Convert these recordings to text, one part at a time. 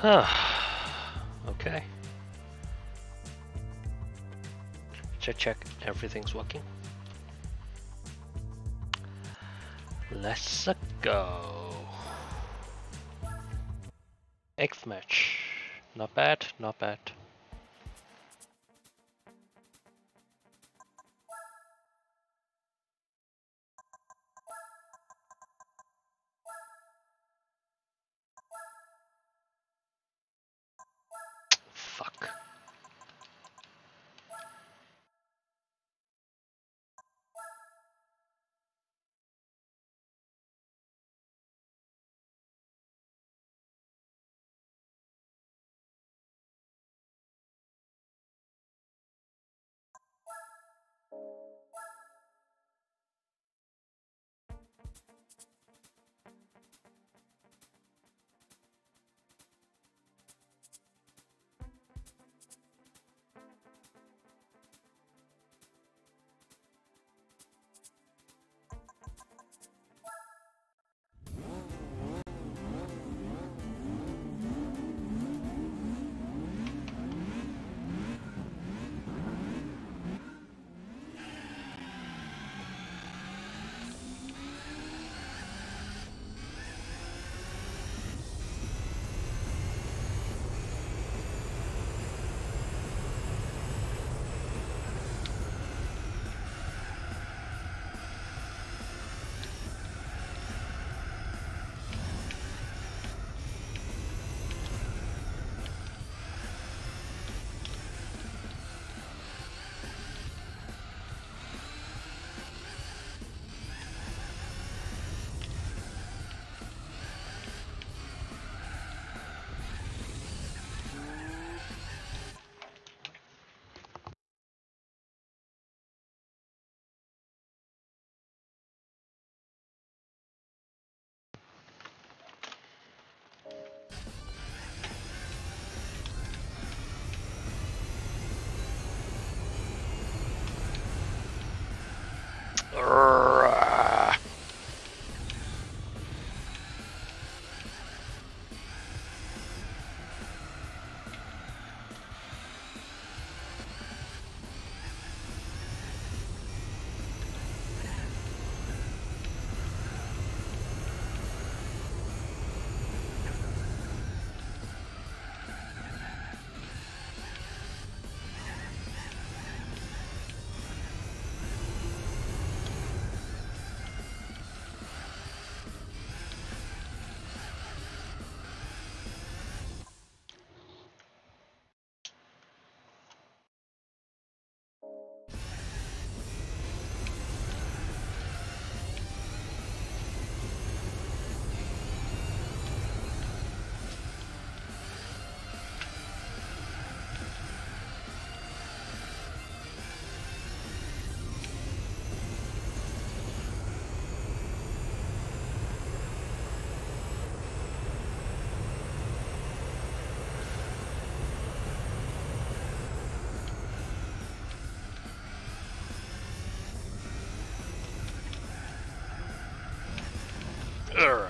okay. Check, check. Everything's working. Let's go. X match. Not bad, not bad. Urgh.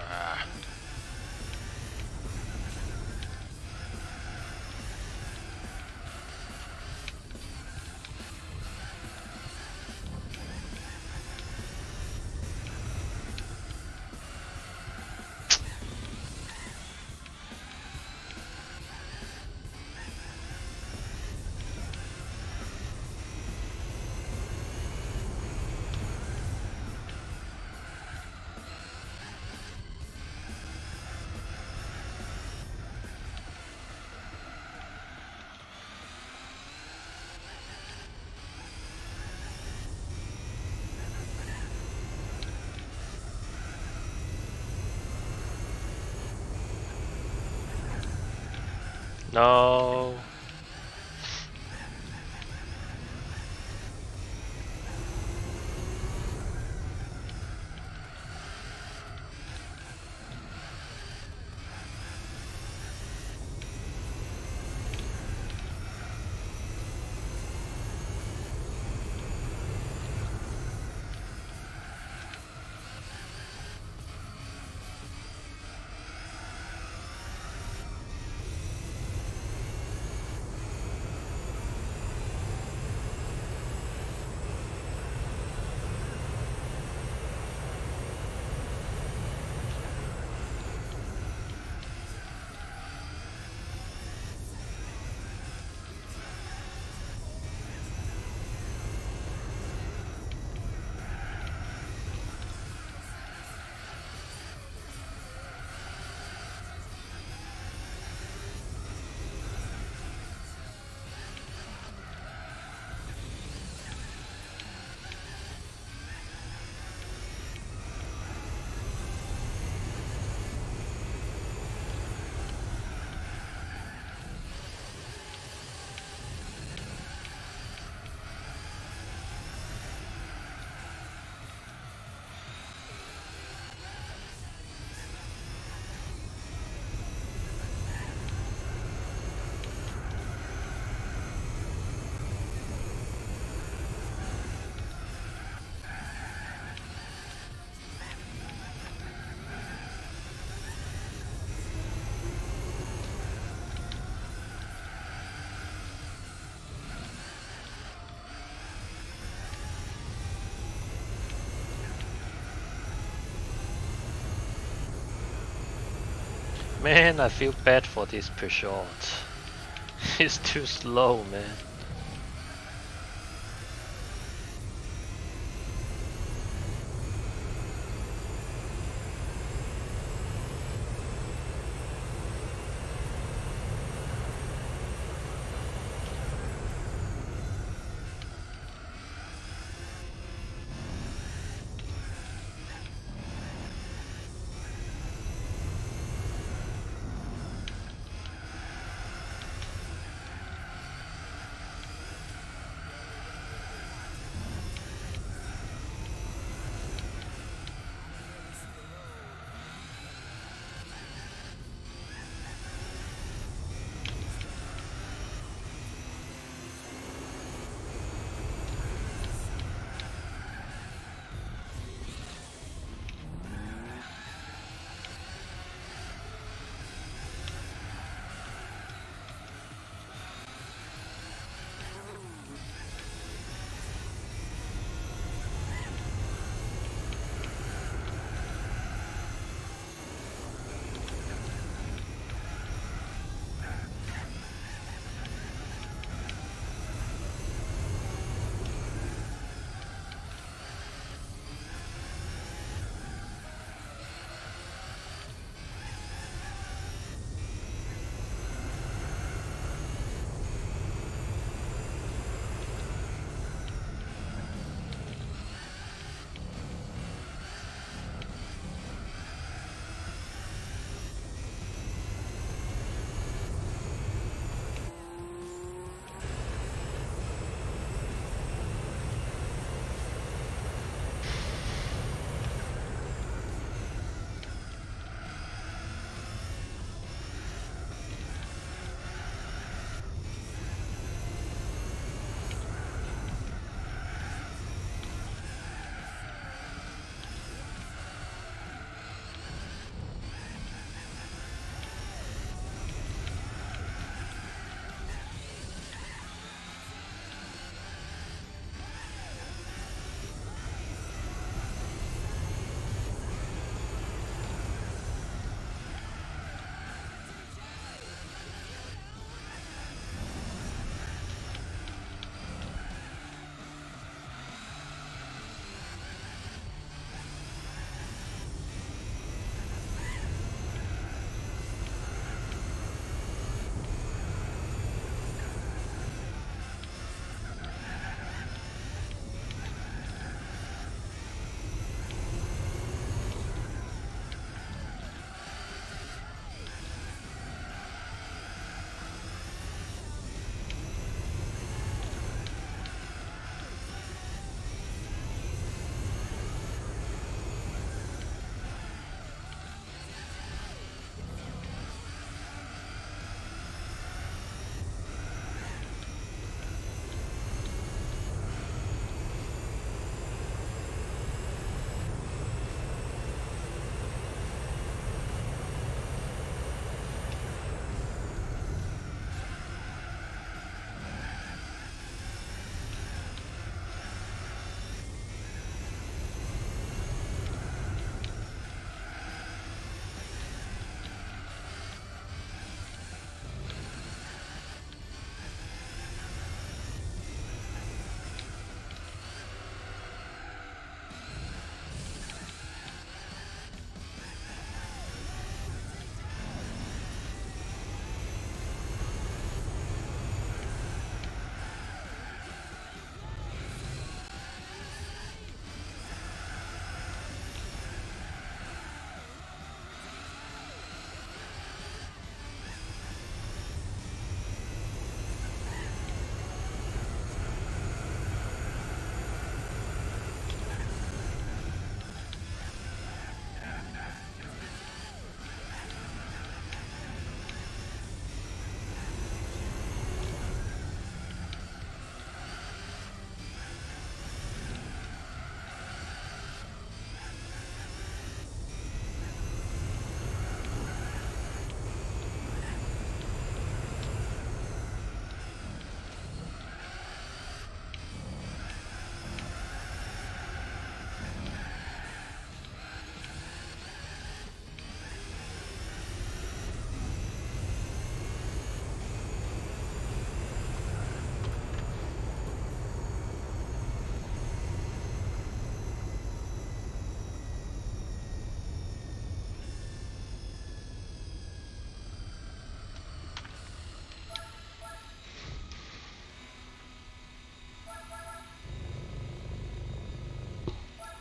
No. Man, I feel bad for this Peugeot. He's too slow, man.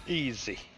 Easy.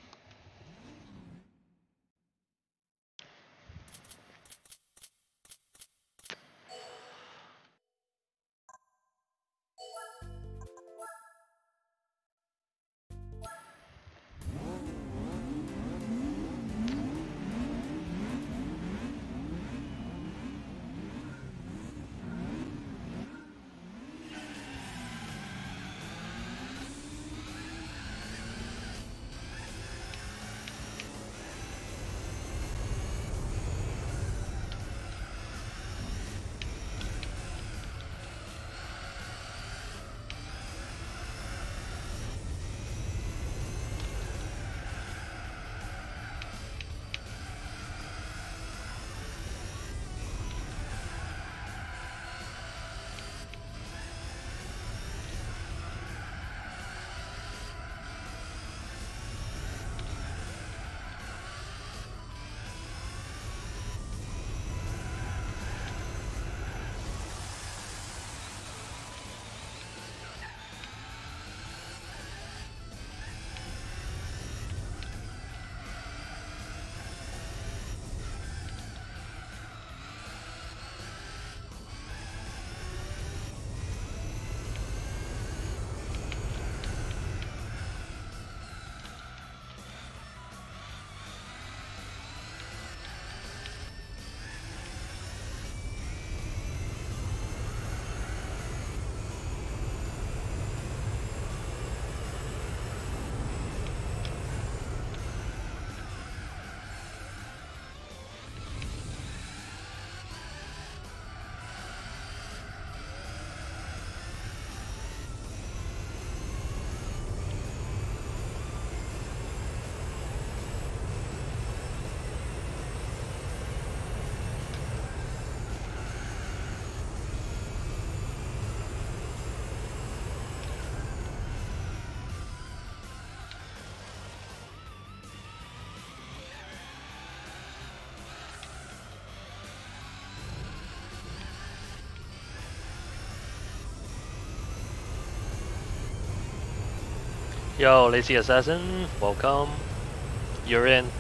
Yo, Lazy Assassin, welcome. You're in.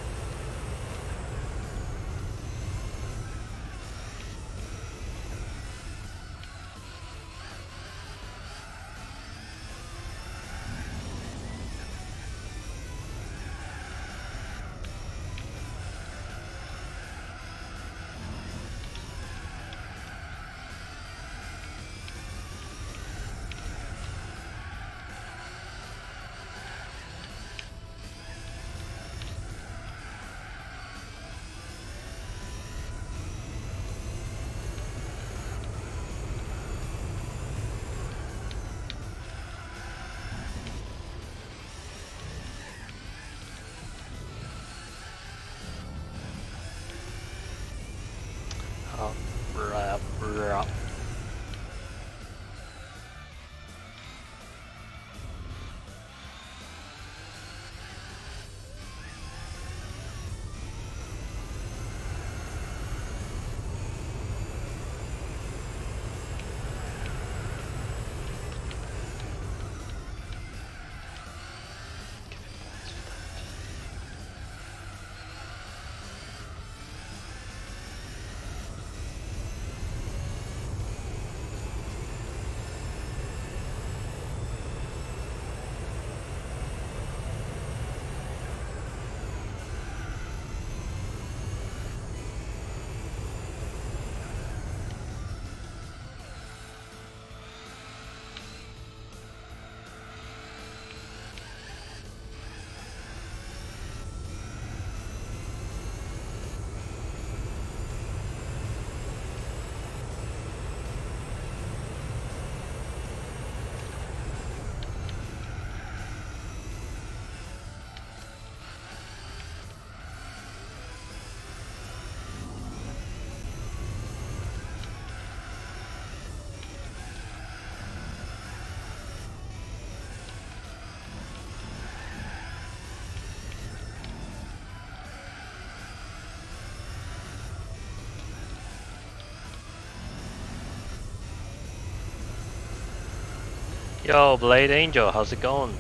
Yo, Blade Angel, how's it going?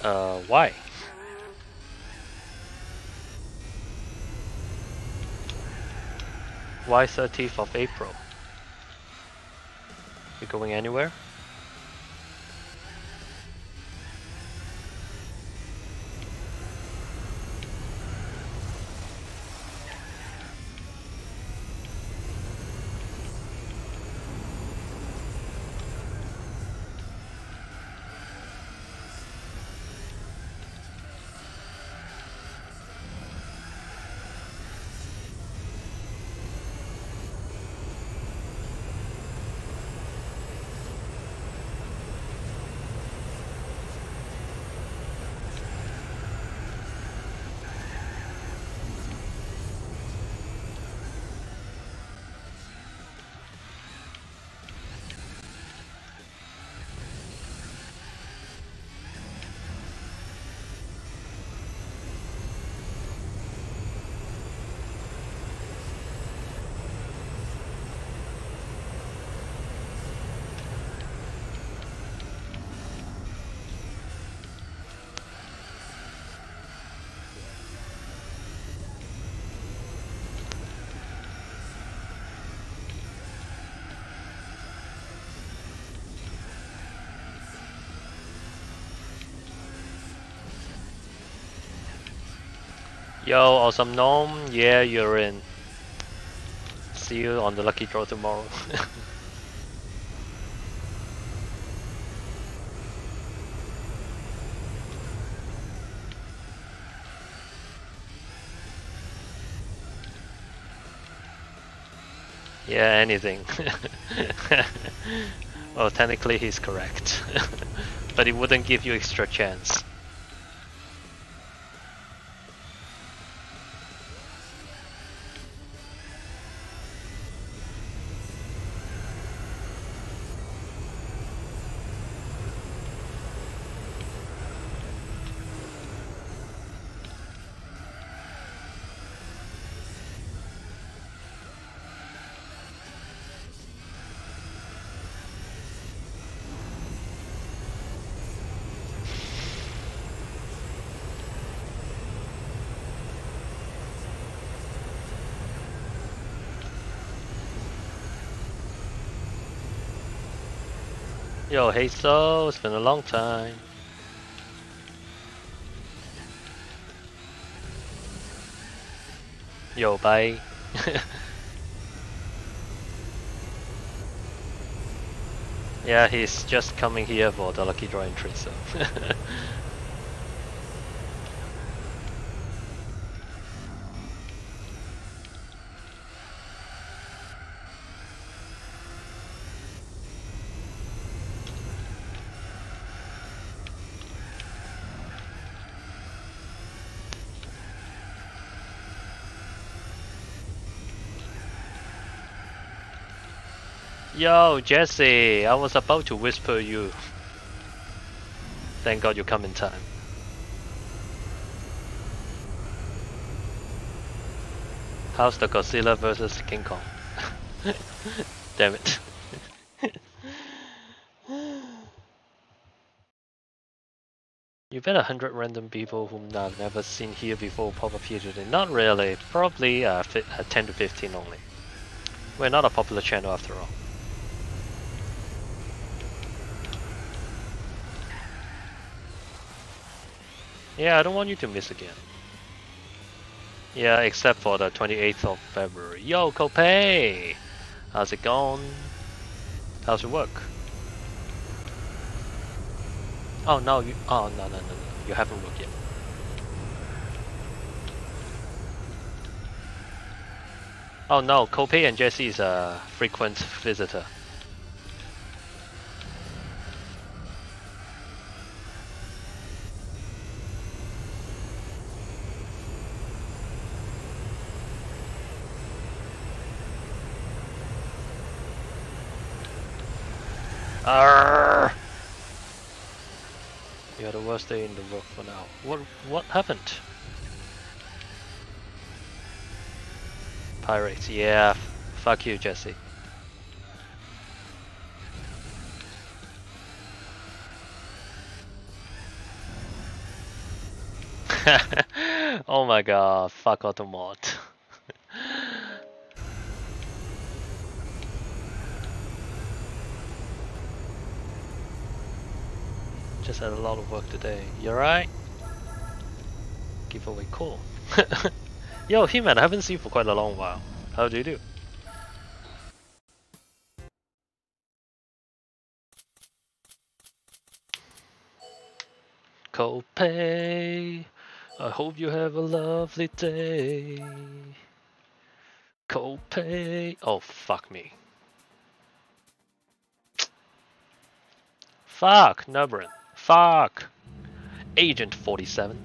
Uh, why? Why 30th of April? You going anywhere? Yo, awesome gnome, yeah, you're in. See you on the lucky draw tomorrow. yeah, anything. well, technically he's correct. but it wouldn't give you extra chance. Yo, hey so, it's been a long time. Yo, bye. yeah, he's just coming here for the lucky draw entry, so. Yo, Jesse, I was about to whisper you. Thank God you come in time. How's the Godzilla versus King Kong? Damn it. you bet a hundred random people whom I've never seen here before pop up here today. Not really, probably uh, uh, 10 to 15 only. We're not a popular channel after all. Yeah, I don't want you to miss again. Yeah, except for the 28th of February. Yo, Kopei! How's it going? How's your work? Oh no, you oh no no no no you haven't worked yet. Oh no, Kopei and Jesse is a frequent visitor. Day in the world for now. What what happened? Pirates, yeah. Fuck you, Jesse. oh my god, fuck Automod. Just had a lot of work today. You alright? Giveaway cool. Yo, He-Man, I haven't seen you for quite a long while. How do you do? Copay, I hope you have a lovely day. Copay, oh fuck me. Fuck, Nubrin. Fuck. Agent 47.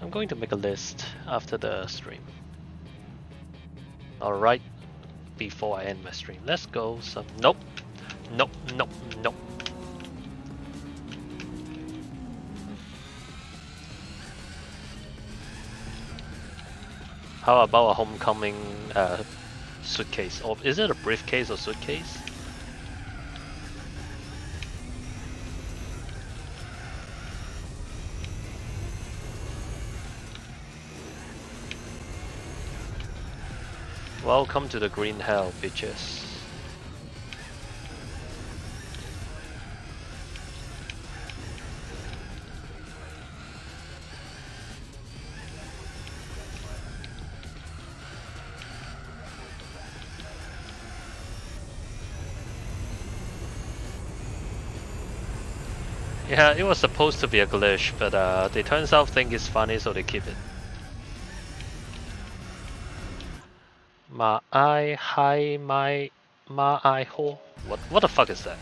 I'm going to make a list after the stream. Alright, before I end my stream. Let's go some... Nope. Nope, nope, nope. How about a homecoming uh, suitcase? Or is it a briefcase or suitcase? Welcome to the green hell, bitches. Yeah, it was supposed to be a glitch, but uh, they turns out think it's funny, so they keep it. Ma I hi my ma I ho. What what the fuck is that?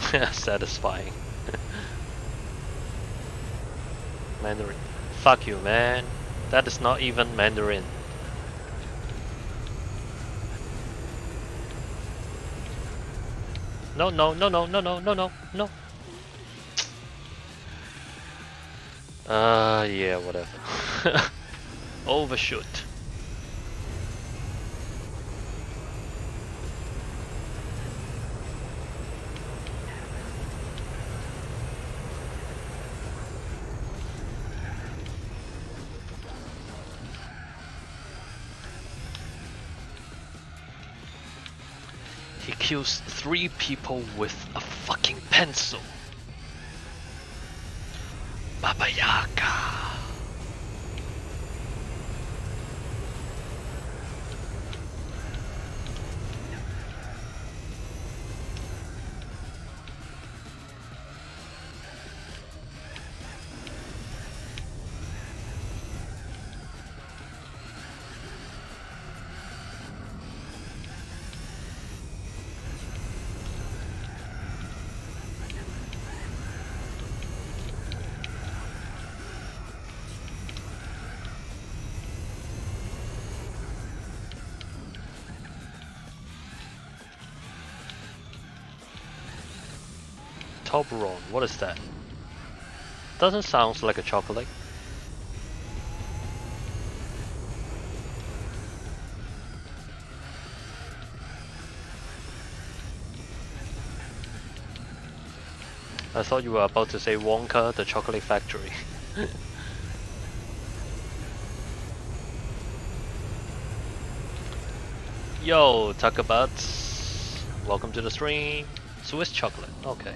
Satisfying. Mandarin. Fuck you, man. That is not even Mandarin. No, no, no, no, no, no, no, no, no. Uh, yeah, whatever. Overshoot. Kills three people with a fucking pencil. Baba Yaga. Toblerone, what is that? Doesn't sound like a chocolate. I thought you were about to say Wonka, the chocolate factory. Yo, Tuckabutts. Welcome to the stream. Swiss chocolate, okay.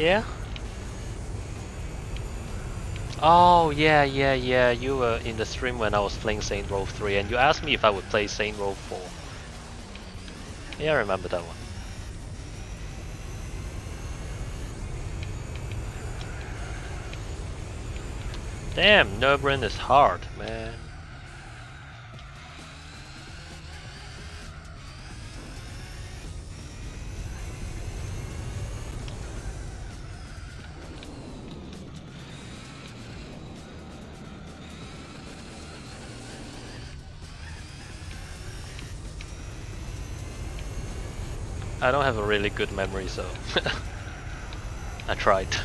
Yeah? Oh, yeah, yeah, yeah. You were in the stream when I was playing Saint Row 3 and you asked me if I would play Saint Row 4. Yeah, I remember that one. Damn, Nurburgring is hard, man. I don't have a really good memory, so I tried.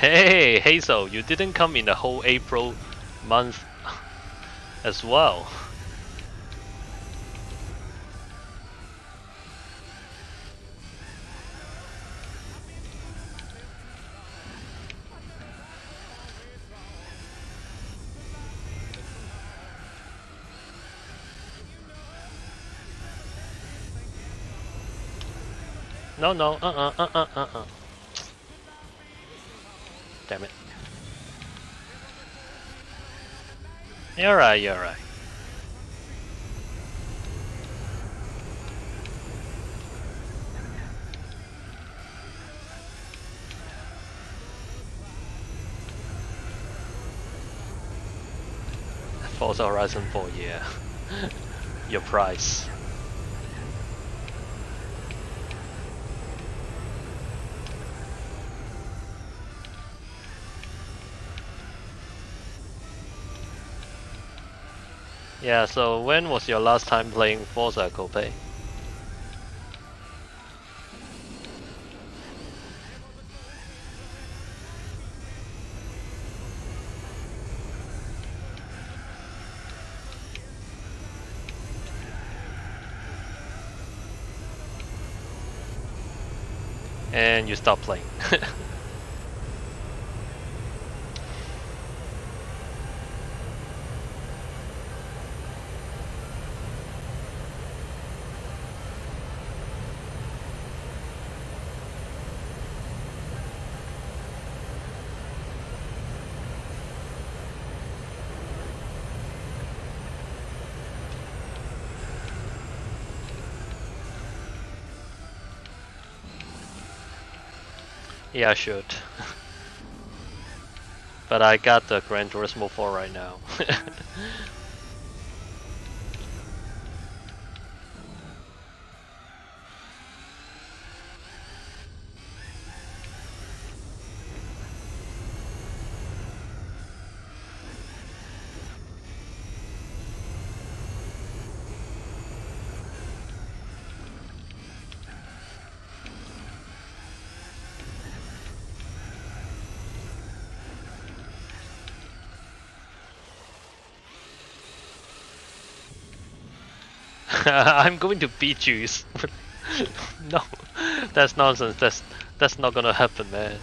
Hey, Hazel, you didn't come in the whole April month as well. No, no, uh-uh, uh-uh, uh-uh. You're right, you're right. Forza Horizon 4, yeah. Your price. Yeah, so when was your last time playing Forza Cope? And you stop playing. Yeah, I should. but I got the Gran Turismo 4 right now. I'm going to beat you. no, that's nonsense. That's that's not gonna happen, man.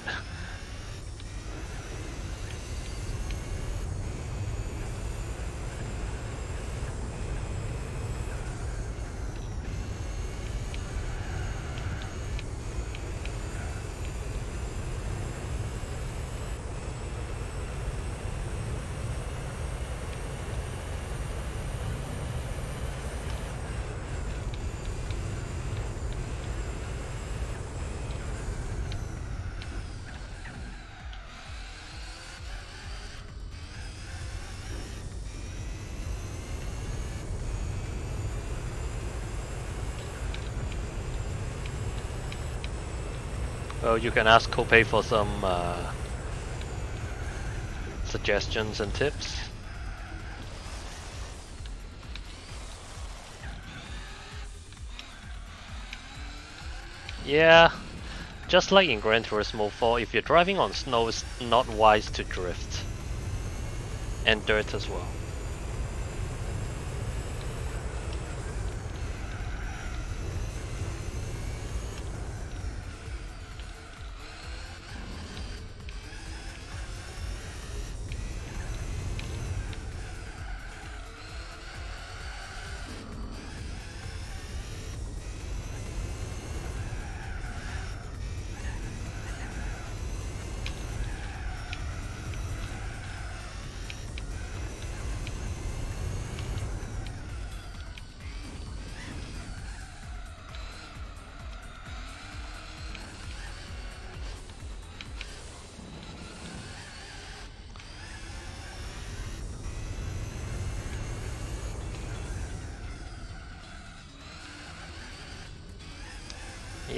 Well, you can ask Kopei for some uh, suggestions and tips. Yeah, just like in Gran Turismo 4, if you're driving on snow, it's not wise to drift. And dirt as well.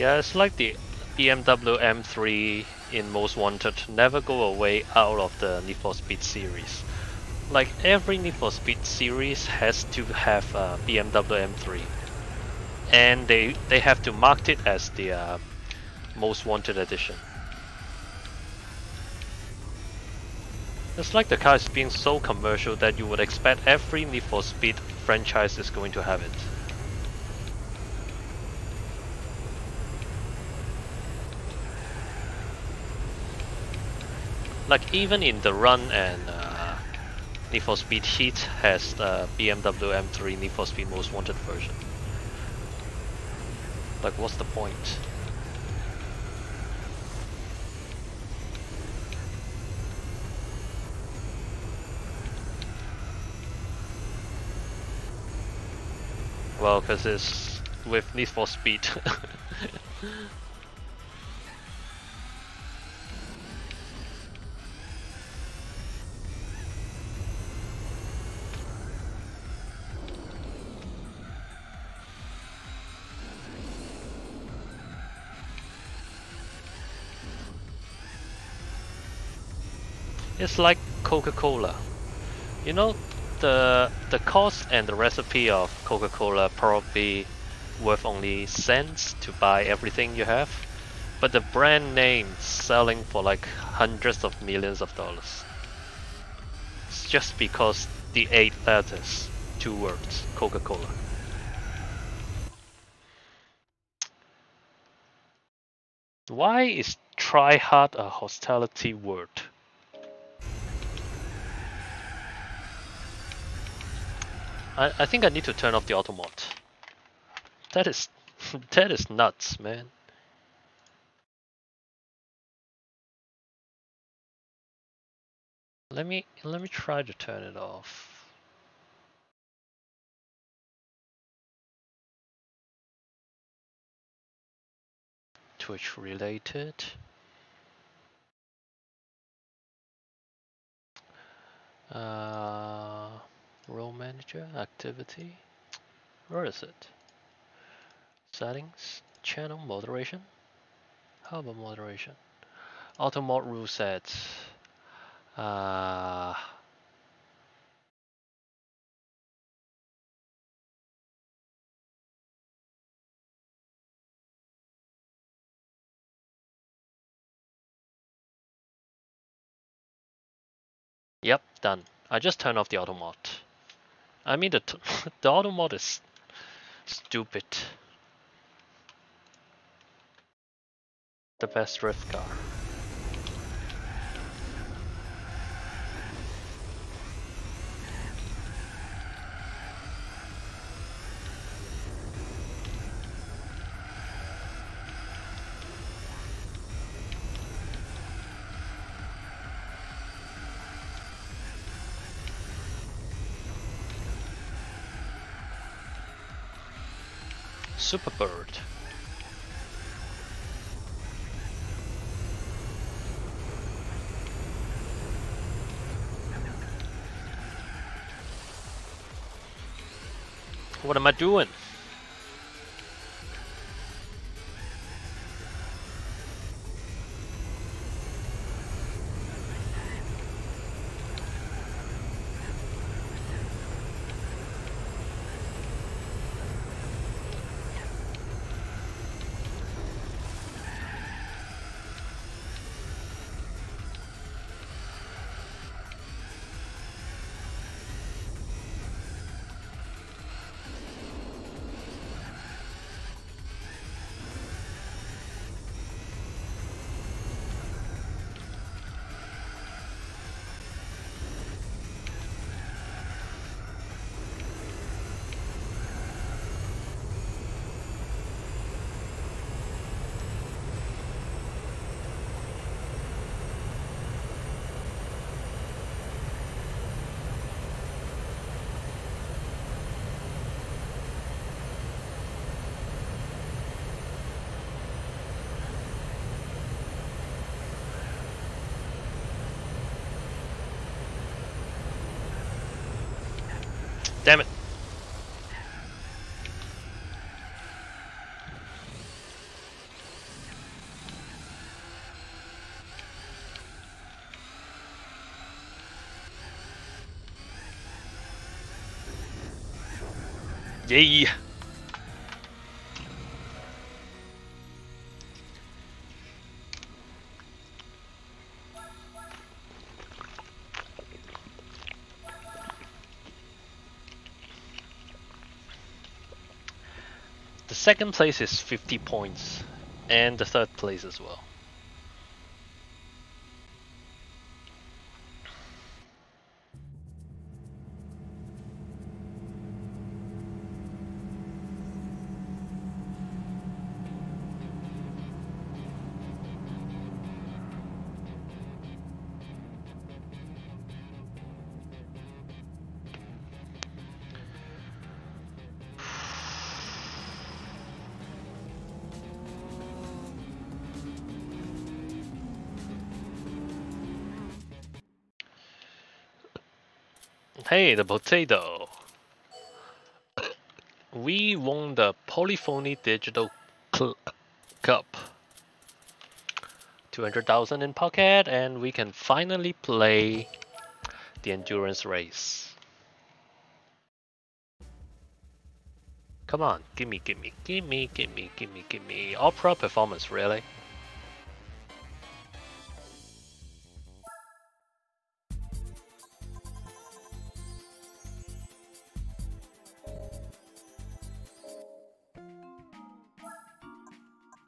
Yeah, it's like the BMW M3 in Most Wanted never go away out of the Need for Speed series. Like every Need for Speed series has to have a BMW M3, and they they have to mark it as the uh, Most Wanted edition. It's like the car is being so commercial that you would expect every Need for Speed franchise is going to have it. Like even in the run and uh, Need for Speed Heat has the BMW M3 Need for Speed Most Wanted version. Like what's the point? Well, because it's with Need for Speed. it's like Coca-Cola. You know, the the cost and the recipe of Coca-Cola probably worth only cents to buy everything you have, but the brand name selling for like hundreds of millions of dollars. It's just because the eight letters, two words, Coca-Cola. Why is try hard a hostility word? I, I think I need to turn off the auto mod. That is that is nuts, man. Let me let me try to turn it off. Twitch related. Uh Role manager, activity. Where is it? Settings, channel moderation. How about moderation? Auto mod rule sets. Uh, Yep, done. I just turned off the auto mod. I mean, the, the auto mod is stupid. The best drift car. What am I doing? Yay! The second place is 50 points, and the third place as well. Hey, the potato. We won the Polyphony Digital Cup. 200,000 in pocket and we can finally play the endurance race. Come on, gimme, gimme, gimme, gimme, gimme, gimme. Opera performance, really?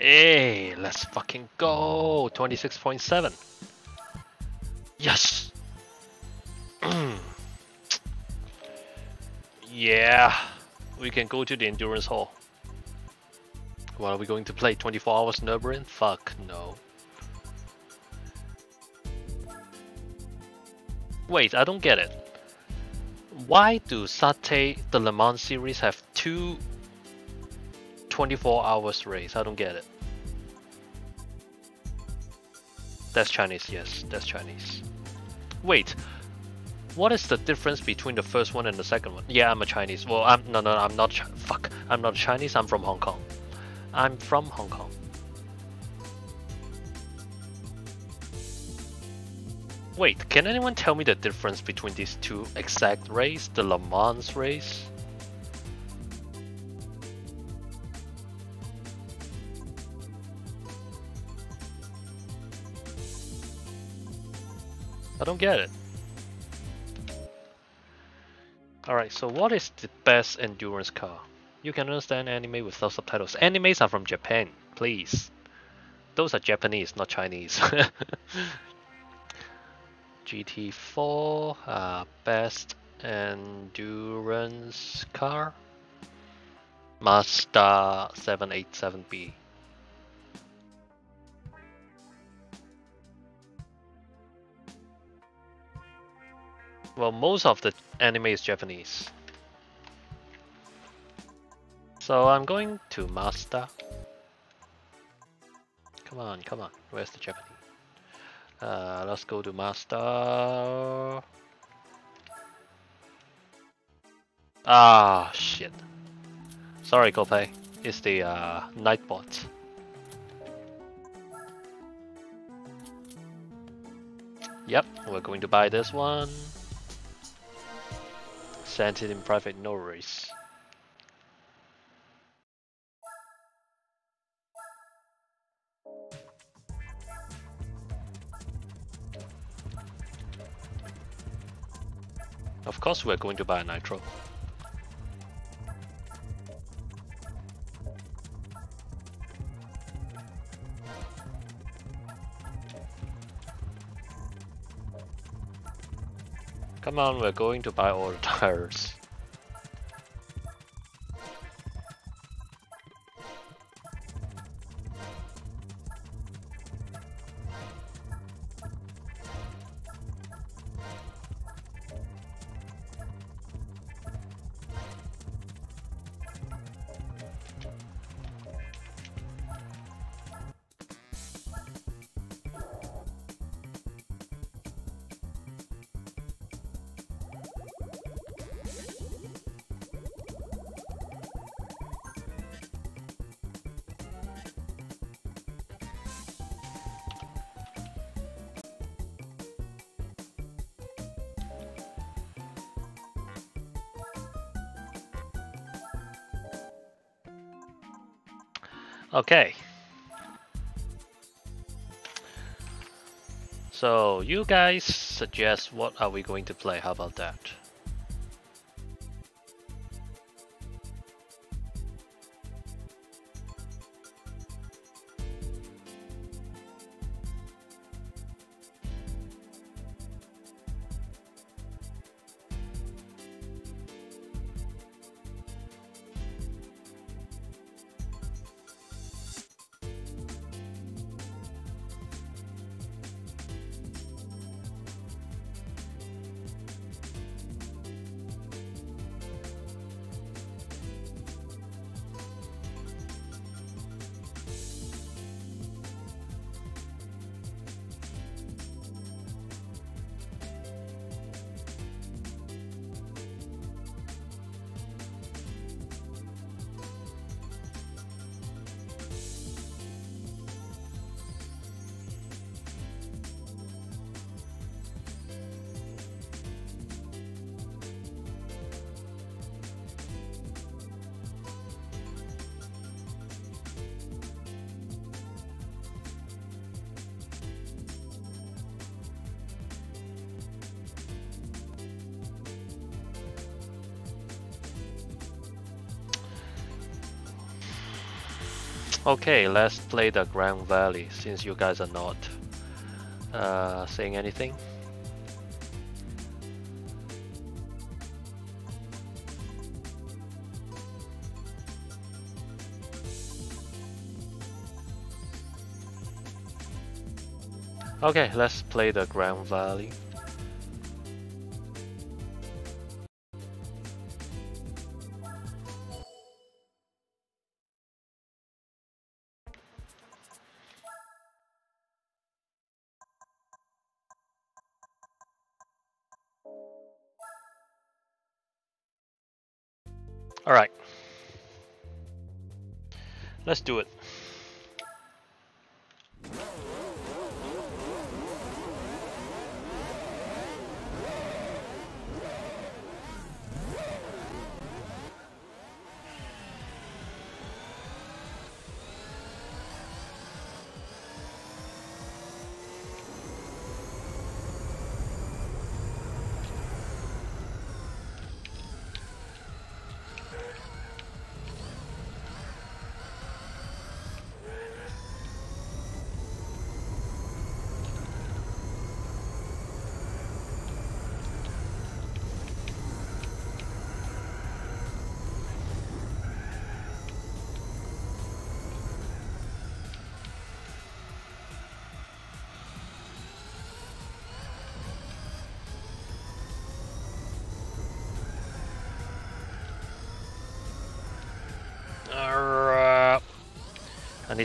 Hey, let's fucking go! 26.7. Yes! yeah, we can go to the endurance hall. What are we going to play? 24 hours Nürburgring? Fuck no. Wait, I don't get it. Why do Sate the Le Mans series have two 24 hours race? I don't get it. That's Chinese, yes, that's Chinese. Wait, what is the difference between the first one and the second one? Yeah, I'm a Chinese. Well, I'm no, no, I'm not. Fuck, I'm not Chinese. I'm from Hong Kong. I'm from Hong Kong. Wait, can anyone tell me the difference between these two exact race, the Le Mans race? I don't get it. Alright, so what is the best endurance car? You can understand anime without subtitles. Animes are from Japan, please. Those are Japanese, not Chinese. GT4, uh, best endurance car. Mazda 787B. Well, most of the anime is Japanese. So I'm going to master. Come on, come on. Where's the Japanese? Uh, let's go to master. Ah, shit. Sorry, Kopei. It's the uh, Nightbot. Yep, we're going to buy this one. Sent it in private, no. Of course we're going to buy a nitro. Come on, we're going to buy all the tires. You guys suggest what are we going to play? How about that? Okay, let's play the Grand Valley since you guys are not uh, saying anything. Okay, let's play the Grand Valley. Do it.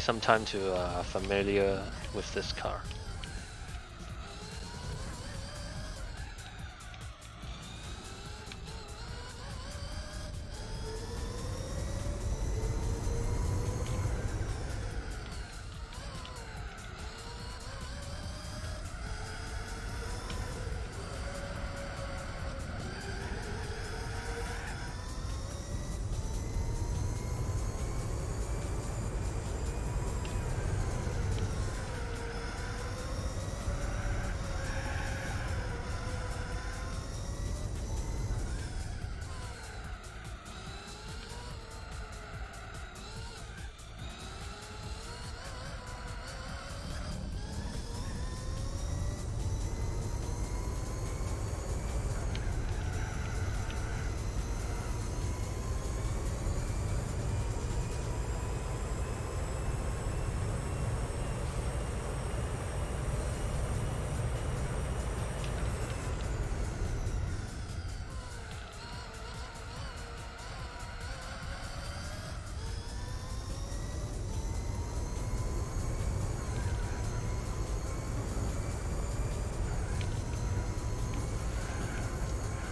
Some time to uh, familiar with this car.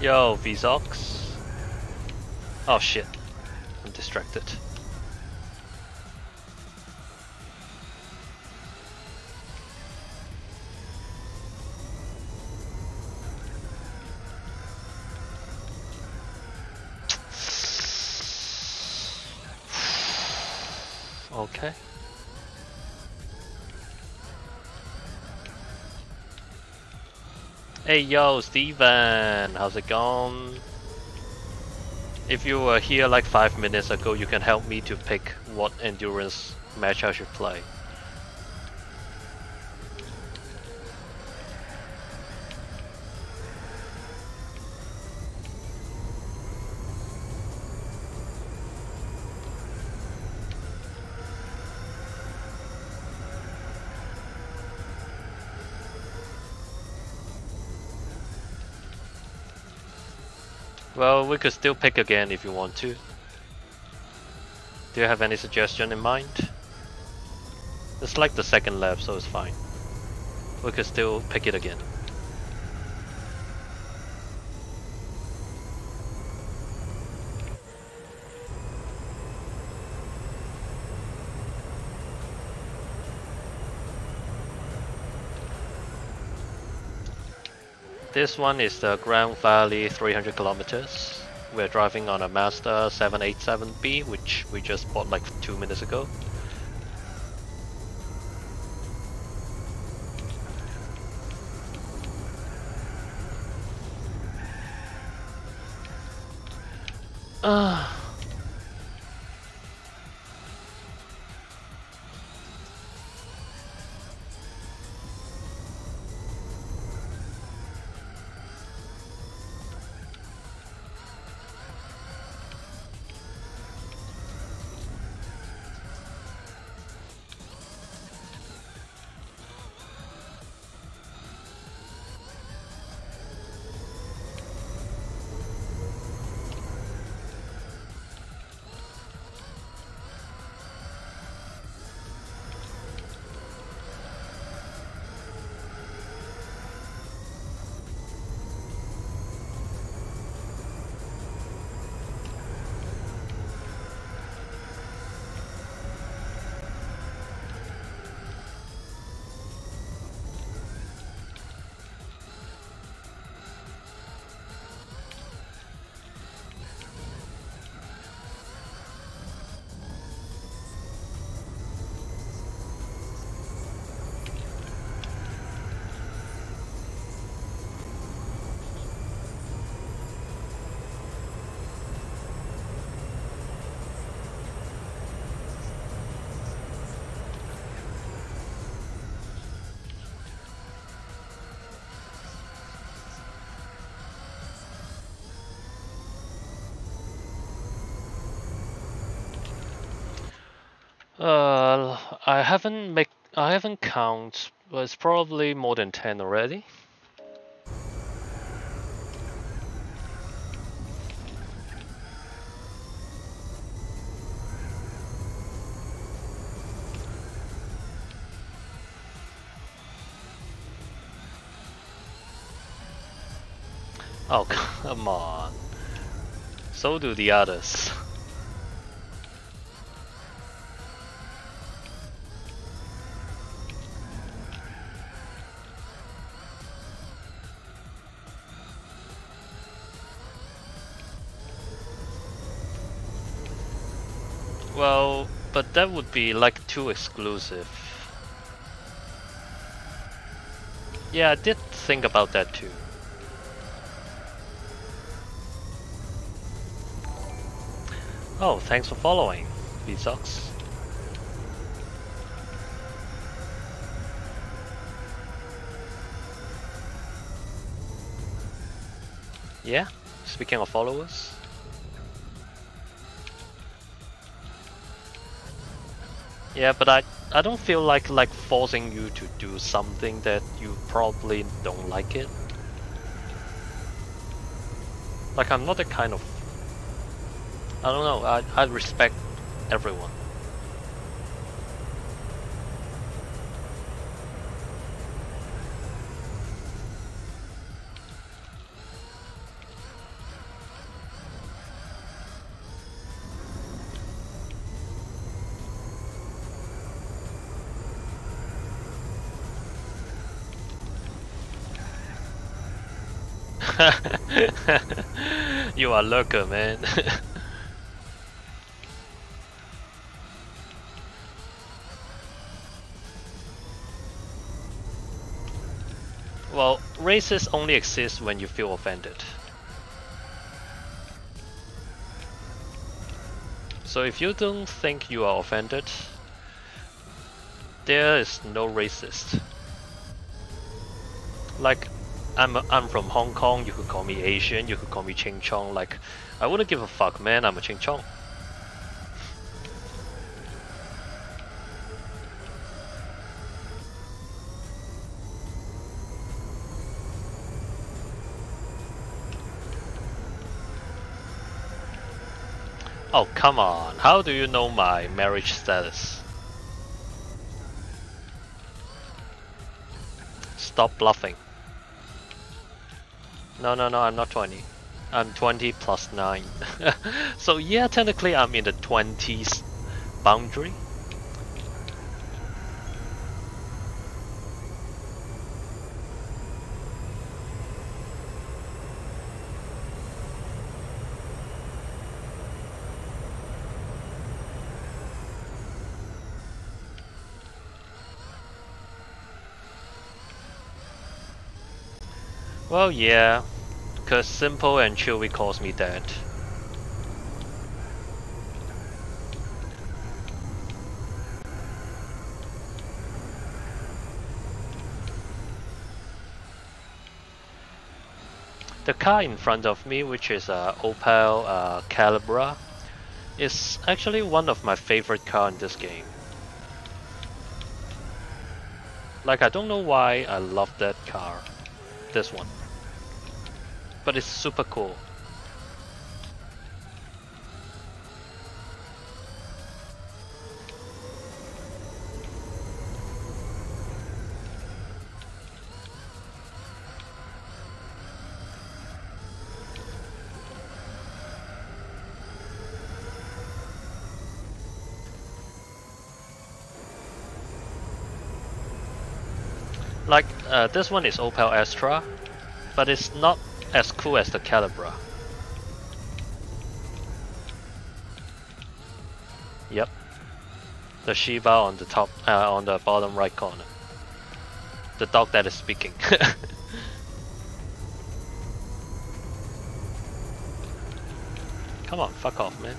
Yo, Vzox. Oh shit. I'm distracted. Hey yo, Steven! How's it going? If you were here like 5 minutes ago, you can help me to pick what endurance match I should play. Well, we could still pick again if you want to. Do you have any suggestion in mind? It's like the second lap, so it's fine. We could still pick it again. This one is the Grand Valley 300 kilometers. We're driving on a Mazda 787B, which we just bought like two minutes ago. Ah. I haven't make I haven't count, but it's probably more than ten already. Oh come on. So do the others. That would be like too exclusive. Yeah, I did think about that too. Oh, thanks for following, B-Sox. Yeah, speaking of followers. Yeah, but I I don't feel like like forcing you to do something that you probably don't like it. Like I'm not the kind of I don't know, I I respect everyone. you are lurker, man. well, racist only exist when you feel offended. So if you don't think you are offended, there is no racist. Like I'm I'm from Hong Kong. You could call me Asian. You could call me Ching Chong. Like, I wouldn't give a fuck, man. I'm a Ching Chong. Oh, come on. How do you know my marriage status? Stop bluffing. No, no, no, I'm not 20. I'm 20 plus 9. so yeah, technically I'm in the 20s boundary. Well, yeah, because Simple and Chewy calls me dad. The car in front of me, which is a Opel uh, Calibra, is actually one of my favorite car in this game. Like, I don't know why I love that car. This one but it's super cool. Like, uh, this one is Opel Astra, but it's not as cool as the Calibra. Yep. The Shiba on the top, uh, on the bottom right corner. The dog that is speaking. Come on, fuck off, man.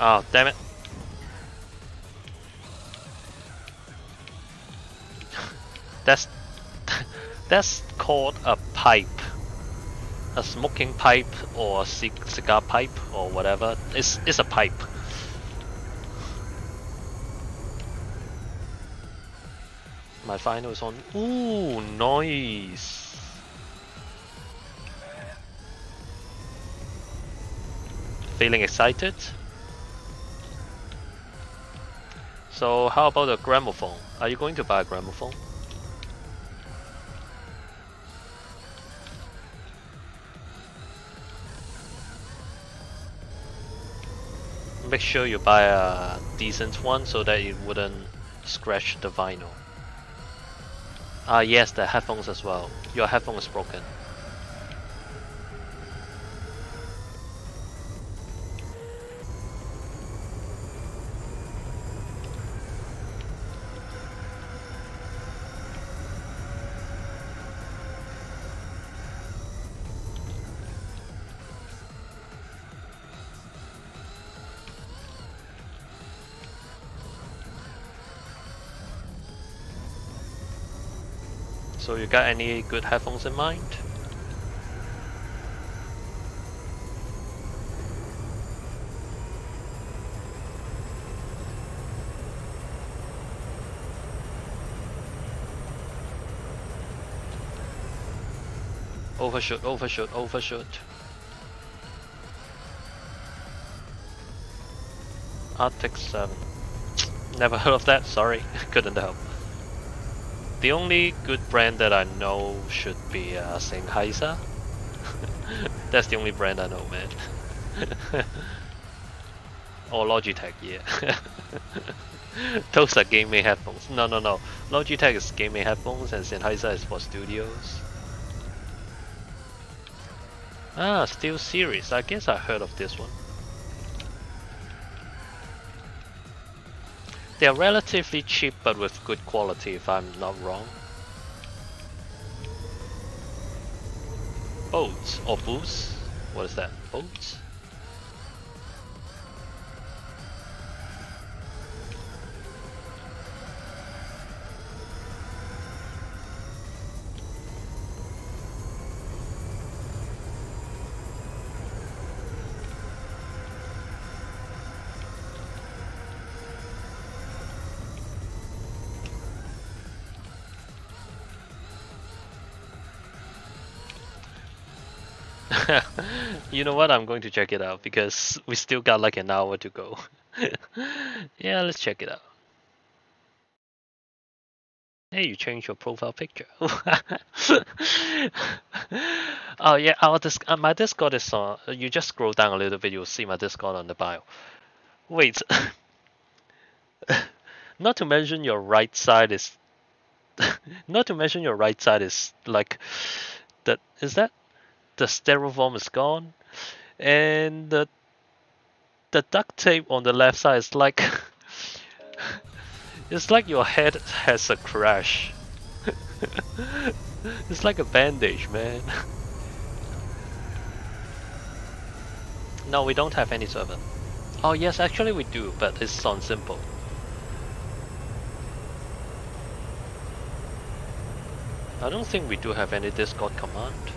Oh, damn it. that's that's called a pipe. A smoking pipe or cigar pipe or whatever. It's it's a pipe. My final is on. Ooh, nice. Feeling excited? So how about a gramophone? Are you going to buy a gramophone? Make sure you buy a decent one so that it wouldn't scratch the vinyl. Ah yes, the headphones as well. Your headphone is broken. Got any good headphones in mind? Overshoot, overshoot, overshoot. Arctis 7. Never heard of that, sorry, couldn't help. The only good brand that I know should be uh, Sennheiser. That's the only brand I know, man. or Logitech, yeah. Those are gaming headphones. No, no, no. Logitech is gaming headphones and Sennheiser is for studios. Ah, Steel Series. I guess I heard of this one. They are relatively cheap but with good quality if I'm not wrong. Boats or boots? What is that? Boats? You know what? I'm going to check it out because we still got like an hour to go. yeah, let's check it out. Hey, you changed your profile picture. oh yeah, our disc uh, my Discord is on. You just scroll down a little bit, you'll see my Discord on the bio. Wait. not to mention your right side is. not to mention your right side is like that. Is that the styrofoam is gone, and the the duct tape on the left side is like it's like your head has a crash. it's like a bandage, man. no, we don't have any server. Oh yes, actually we do, but it's on simple. I don't think we do have any Discord command.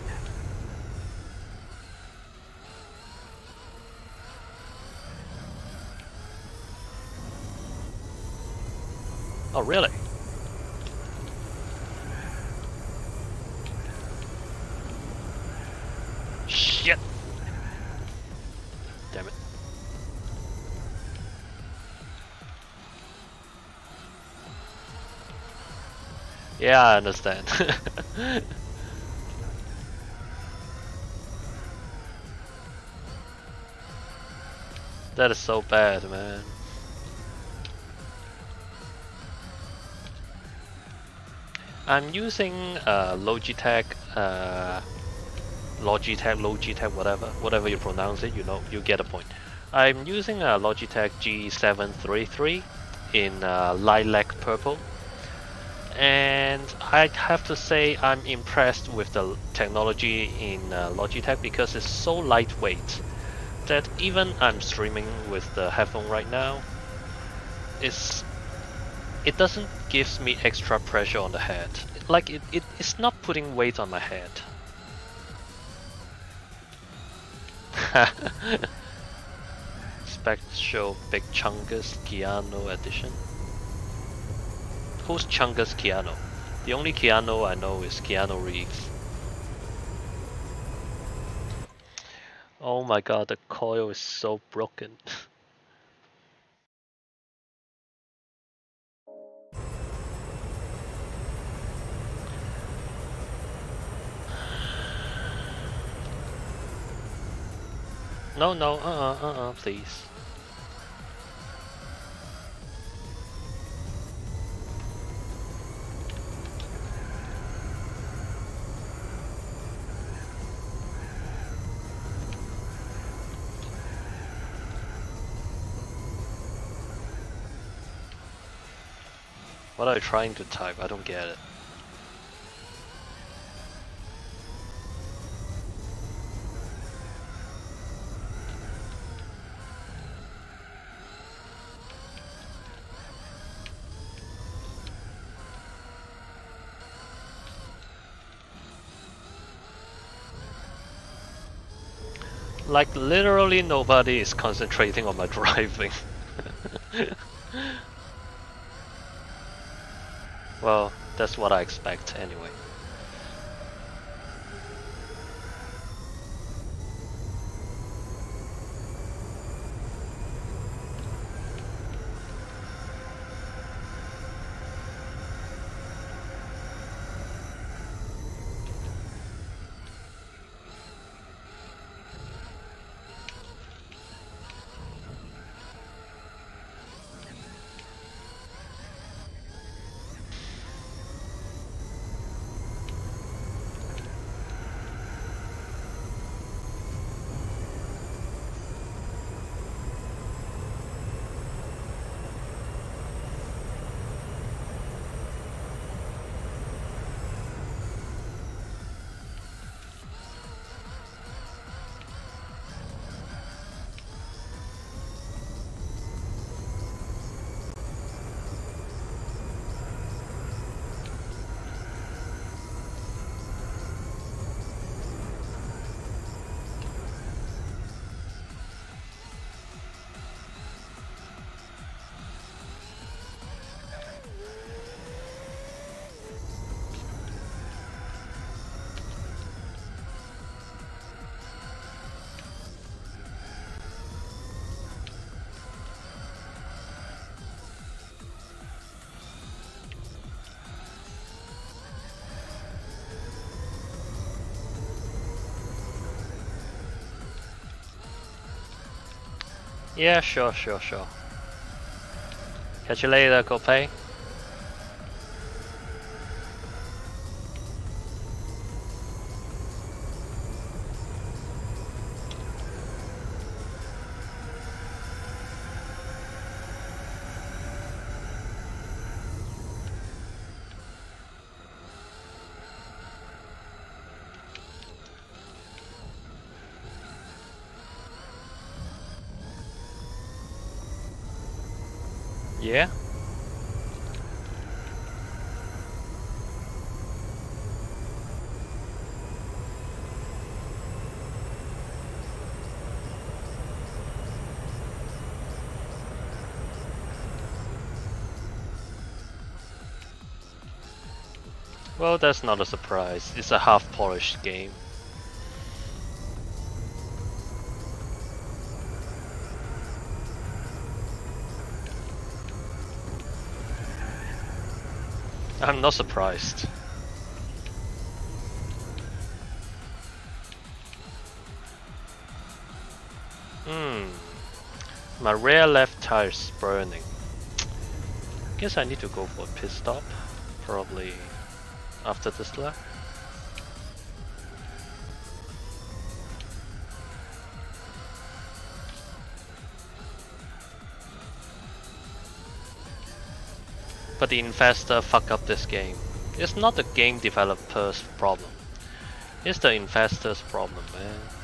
Oh, really? Shit! Damn it. Yeah, I understand. that is so bad, man. I'm using uh, Logitech, uh, Logitech, Logitech, whatever, whatever you pronounce it, you know, you get a point. I'm using a Logitech G733 in uh, lilac purple, and I have to say I'm impressed with the technology in uh, Logitech because it's so lightweight that even I'm streaming with the headphone right now, it's it doesn't gives me extra pressure on the head. Like it, it it's not putting weight on my head. Special Big Chungus Keanu edition. Who's Chungus Keanu? The only Keanu I know is Keanu Reeves. Oh my god, the coil is so broken. No, no, uh-uh, uh-uh, please. What are you trying to type? I don't get it. Like literally nobody is concentrating on my driving. well, that's what I expect anyway. Yeah, sure, sure, sure. Catch you later, go that's not a surprise. It's a half-polished game. I'm not surprised. Hmm. My rear left tire is burning. Guess I need to go for a pit stop. Probably after this lap. But the investor fuck up this game. It's not the game developer's problem. It's the investor's problem, man.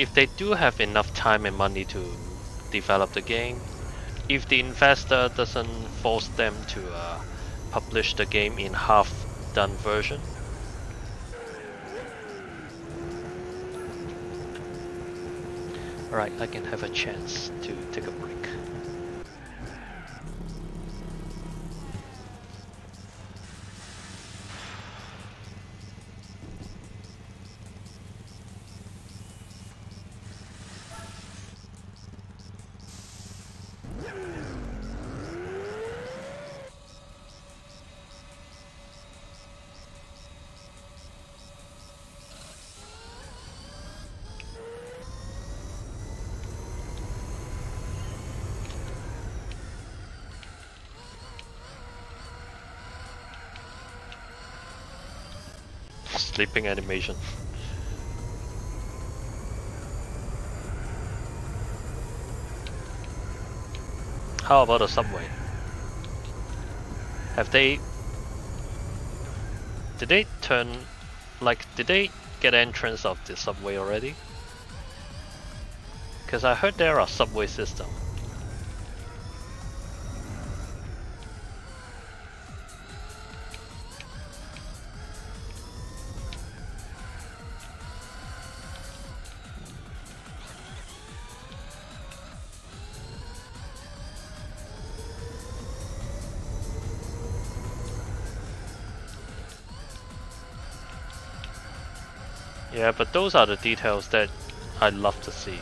If they do have enough time and money to develop the game, if the investor doesn't force them to uh, publish the game in half-done version, Alright, I can have a chance to take a break. Sleeping animation. How about a subway? Have they... Did they turn... Like, did they get entrance of the subway already? Because I heard there are subway system. But those are the details that I love to see.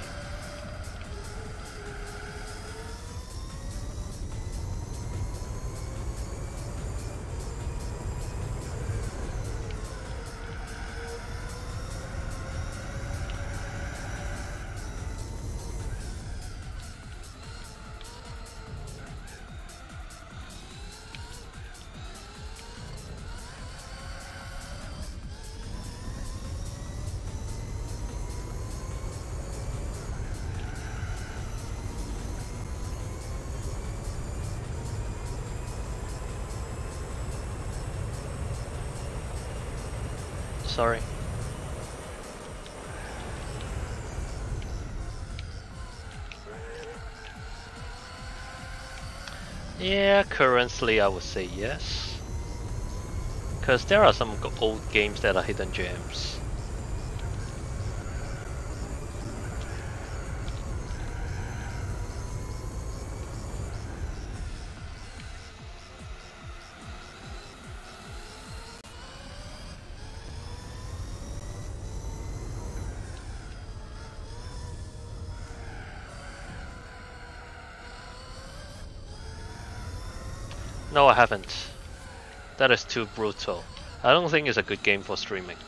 Sorry. Yeah, currently I would say yes. Because there are some old games that are hidden gems. No, I haven't. That is too brutal. I don't think it's a good game for streaming.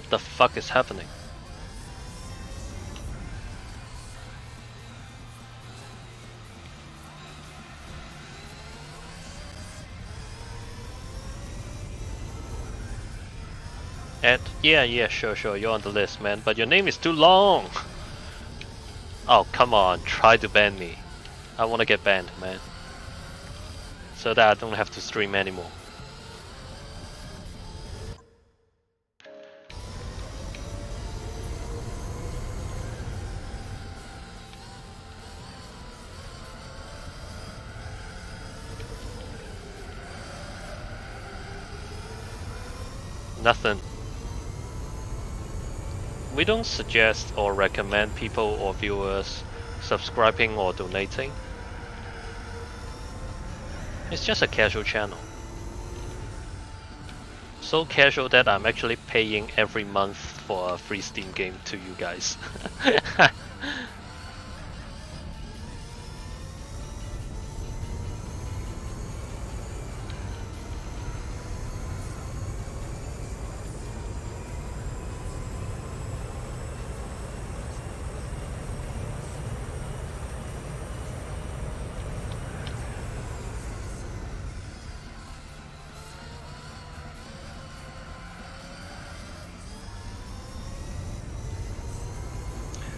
What the fuck is happening? Ed? Yeah, yeah, sure, sure, you're on the list, man, but your name is too long! Oh, come on, try to ban me. I wanna get banned, man. So that I don't have to stream anymore. Nothing. We don't suggest or recommend people or viewers subscribing or donating. It's just a casual channel. So casual that I'm actually paying every month for a free Steam game to you guys.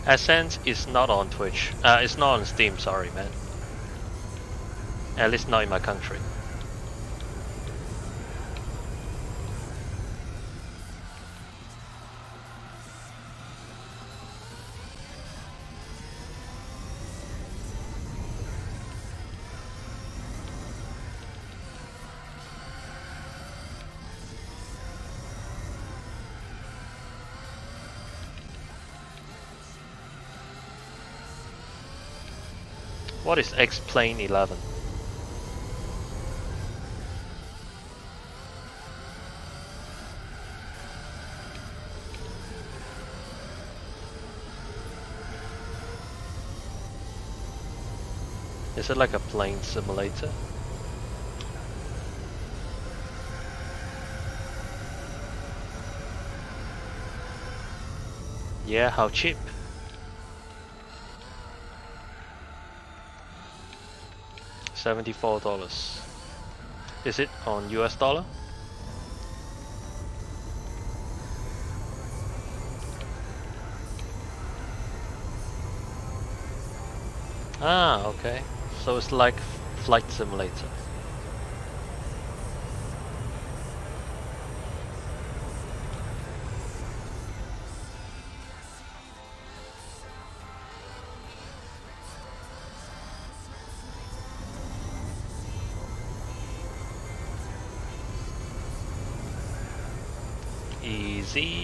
Ascent is not on Twitch. Uh, it's not on Steam, sorry man. At least not in my country. What is X-Plane 11? Is it like a plane simulator? Yeah, how cheap? $74. Is it on US dollar? Ah, okay. So it's like flight simulator. Easy.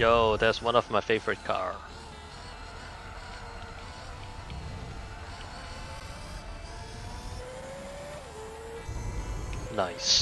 Yo, that's one of my favorite car. Nice.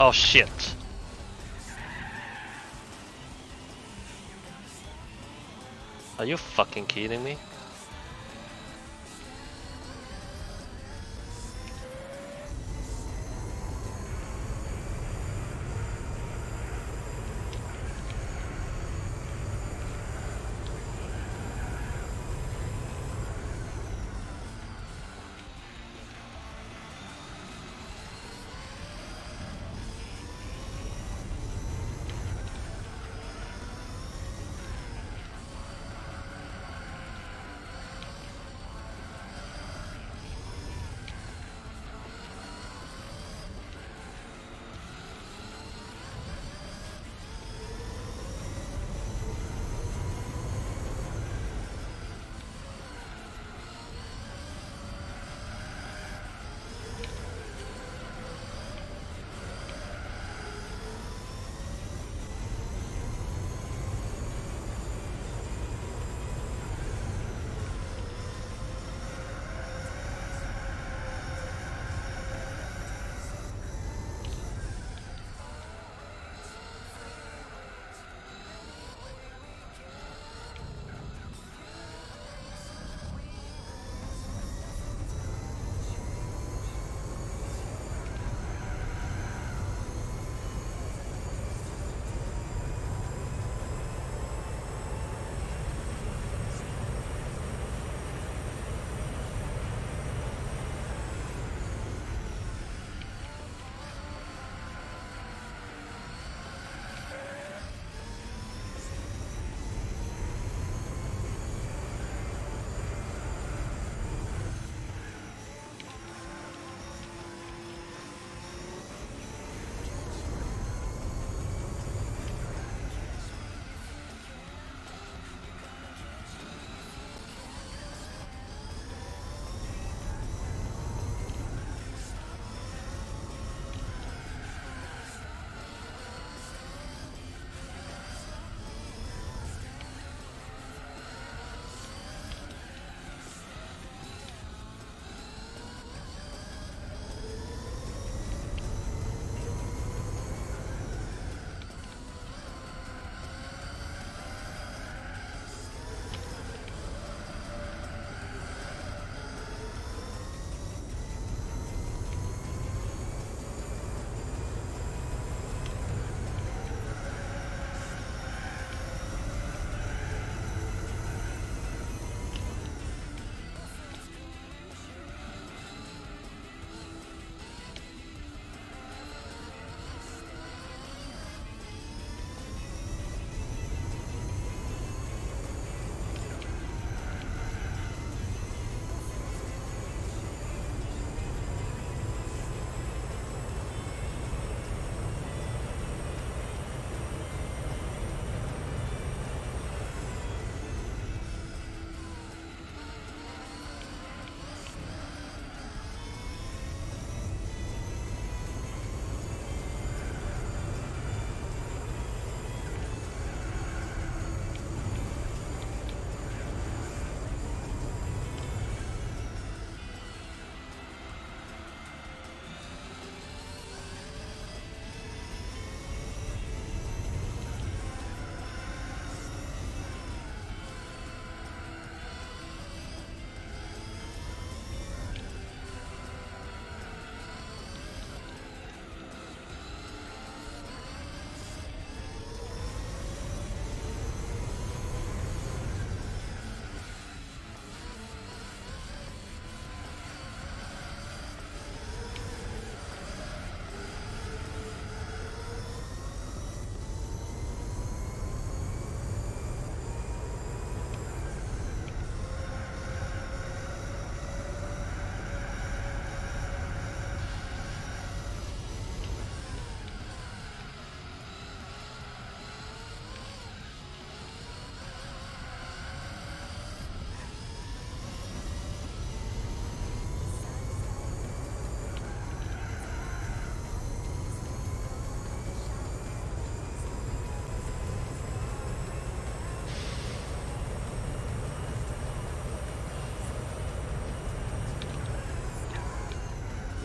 Oh shit. Are you fucking kidding me?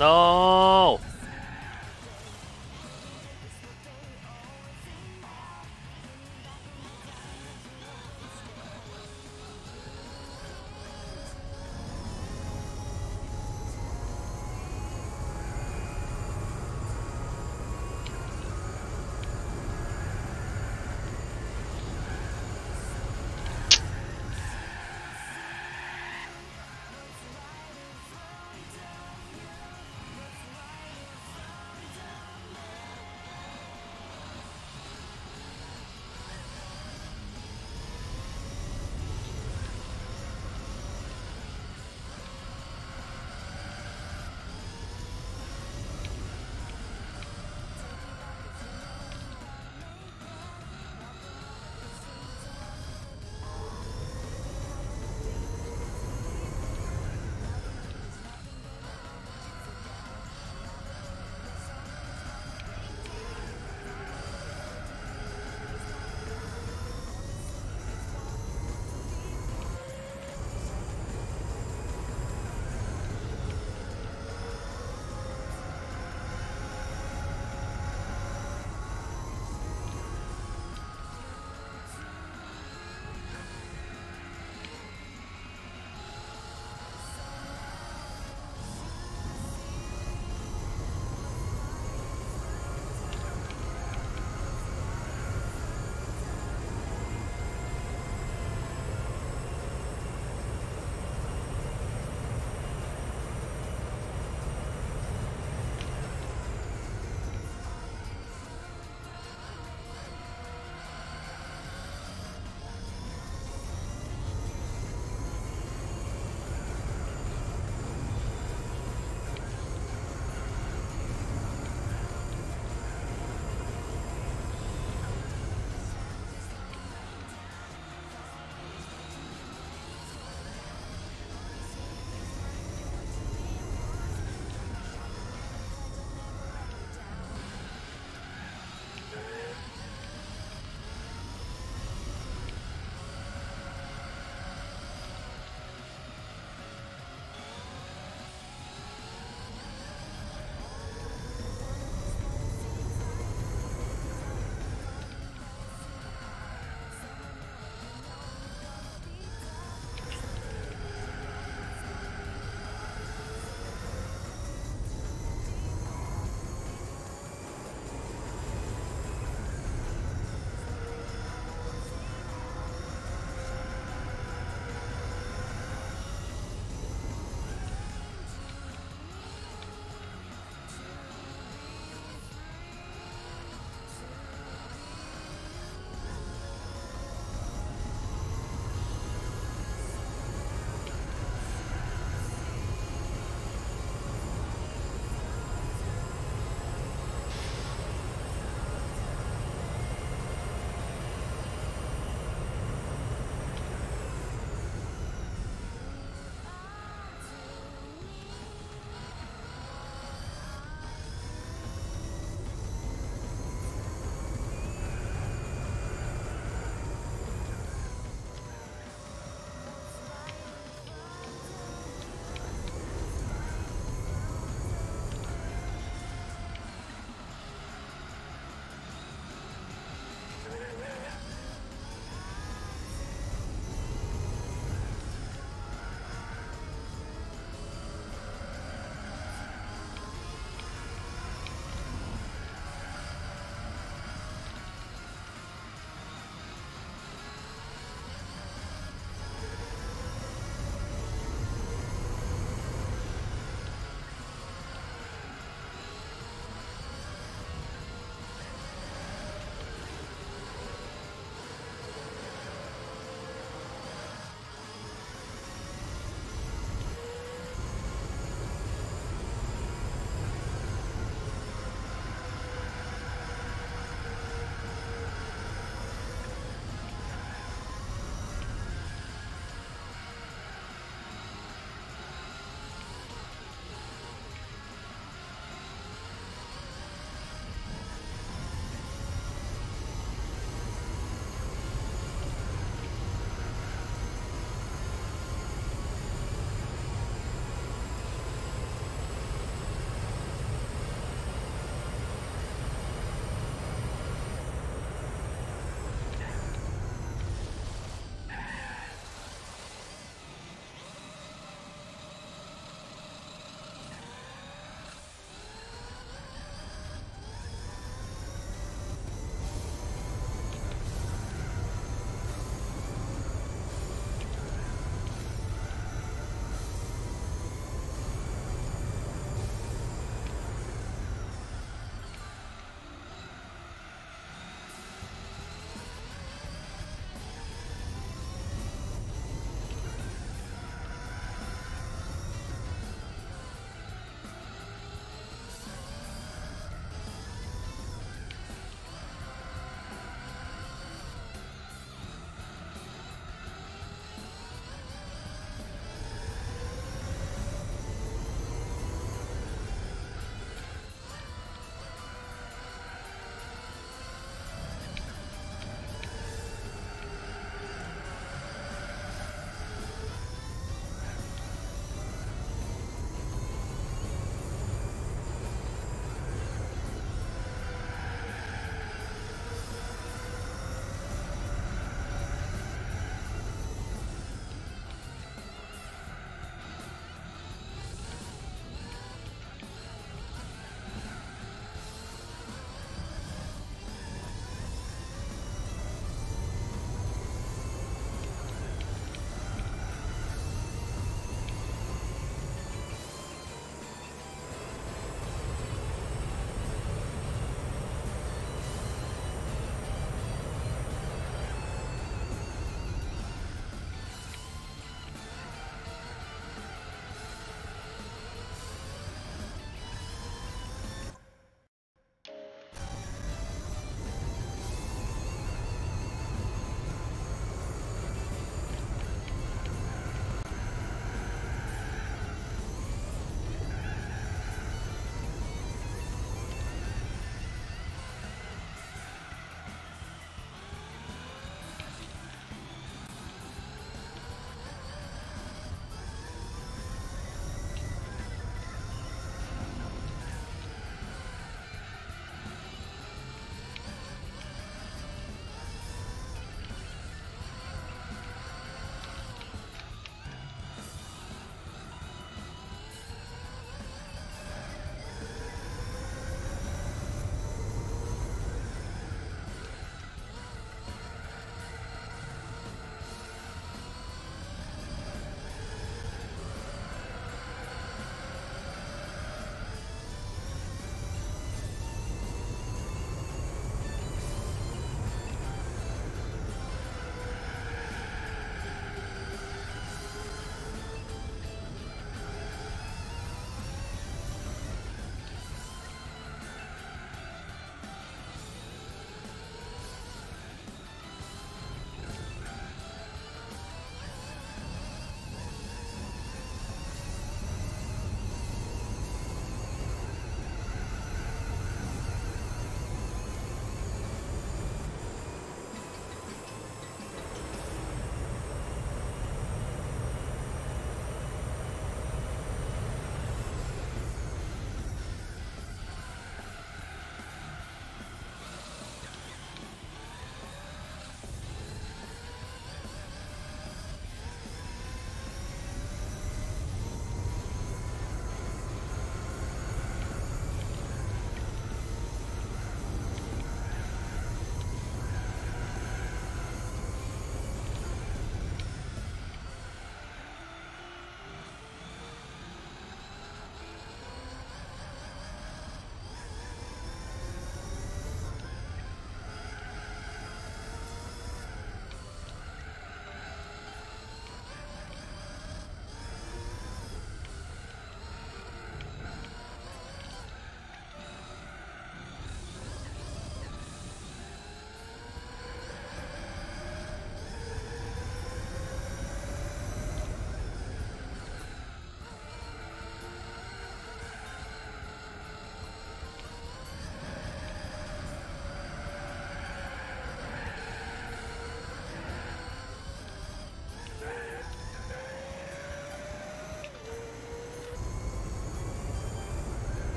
No!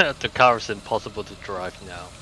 the car is impossible to drive now.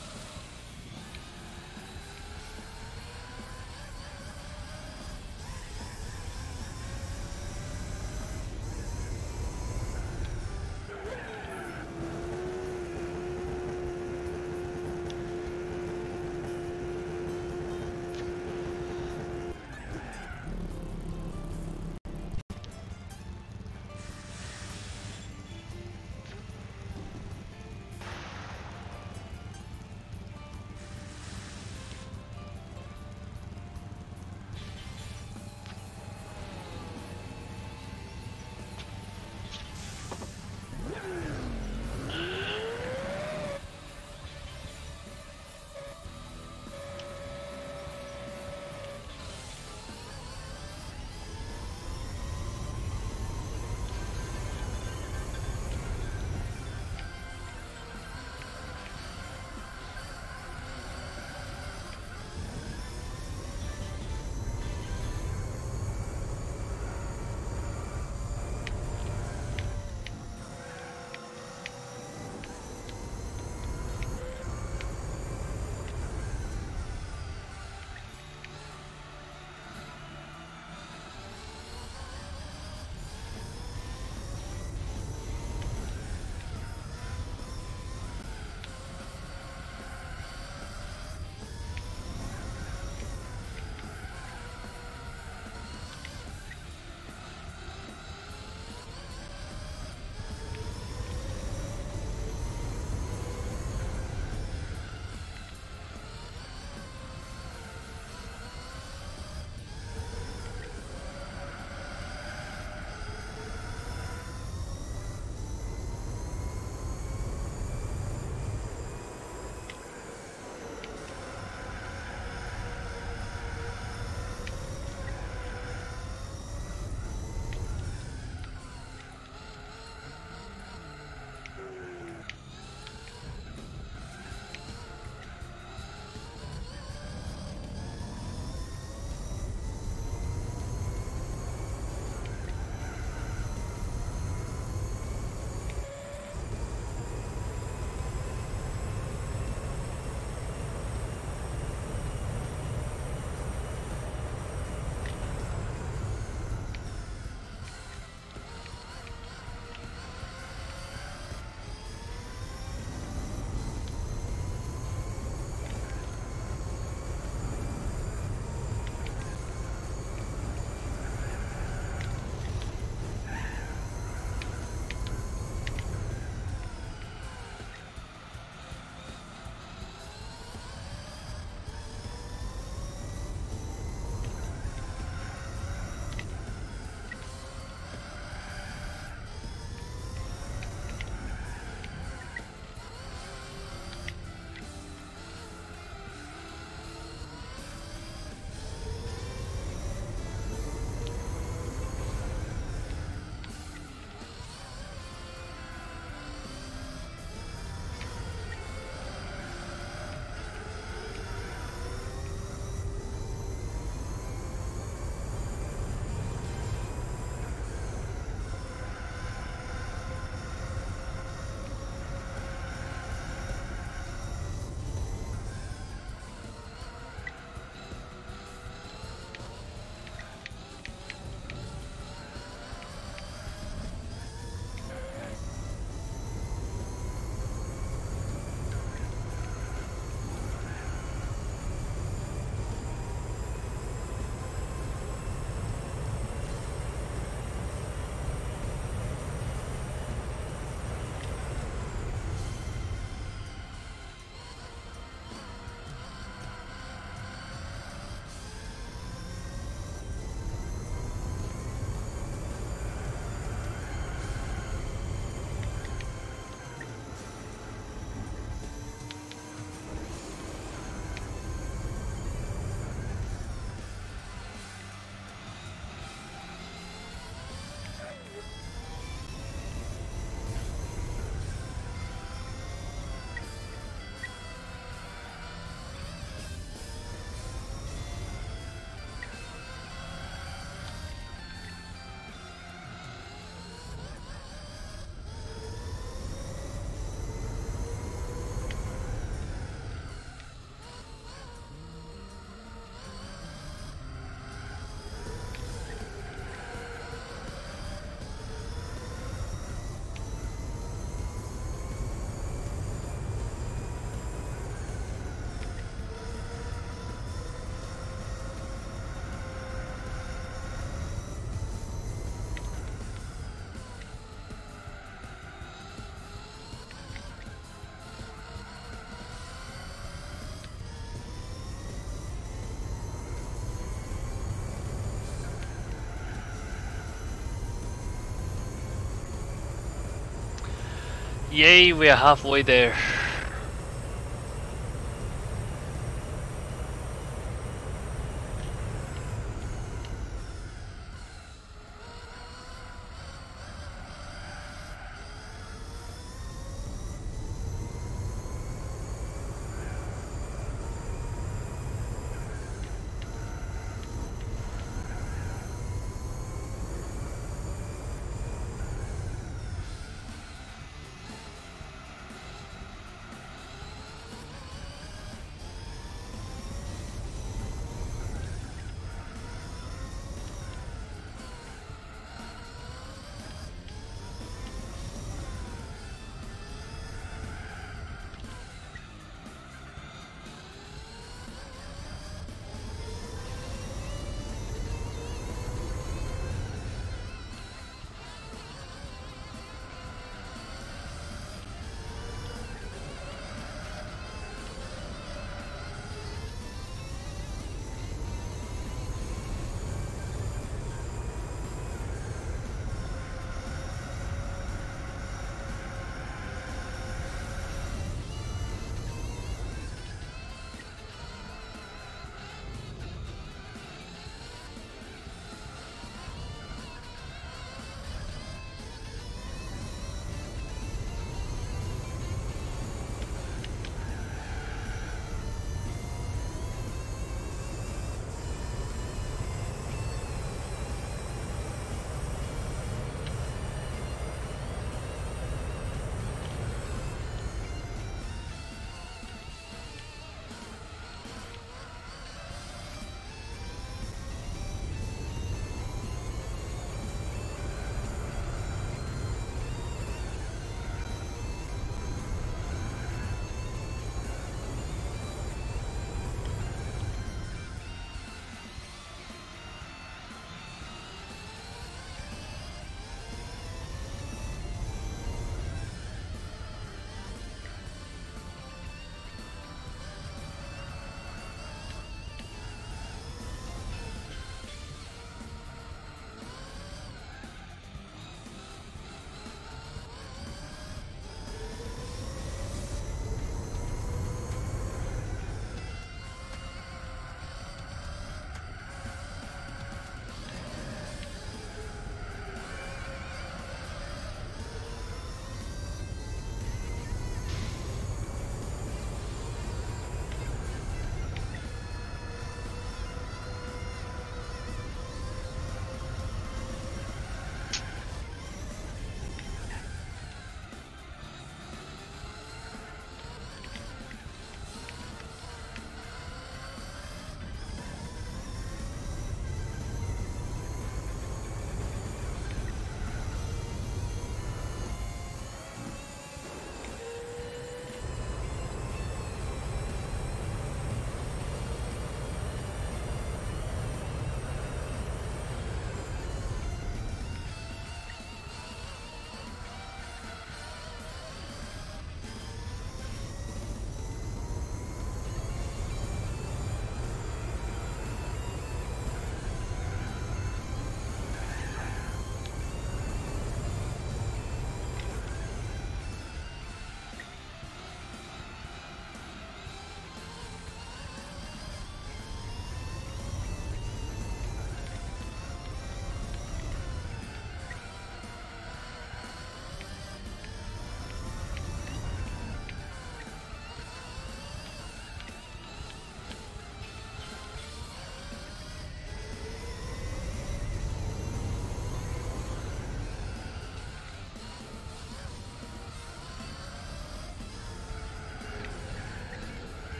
Yay, we are halfway there.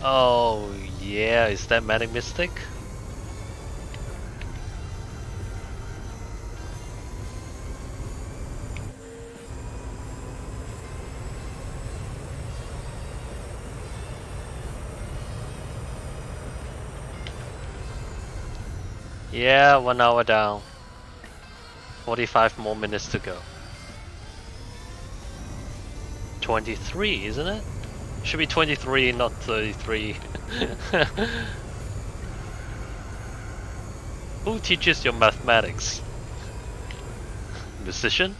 Oh yeah, is that Manic Mystic? Yeah, one hour down. 45 more minutes to go. 23, isn't it? Should be 23, not 33. Who teaches your mathematics? Musician?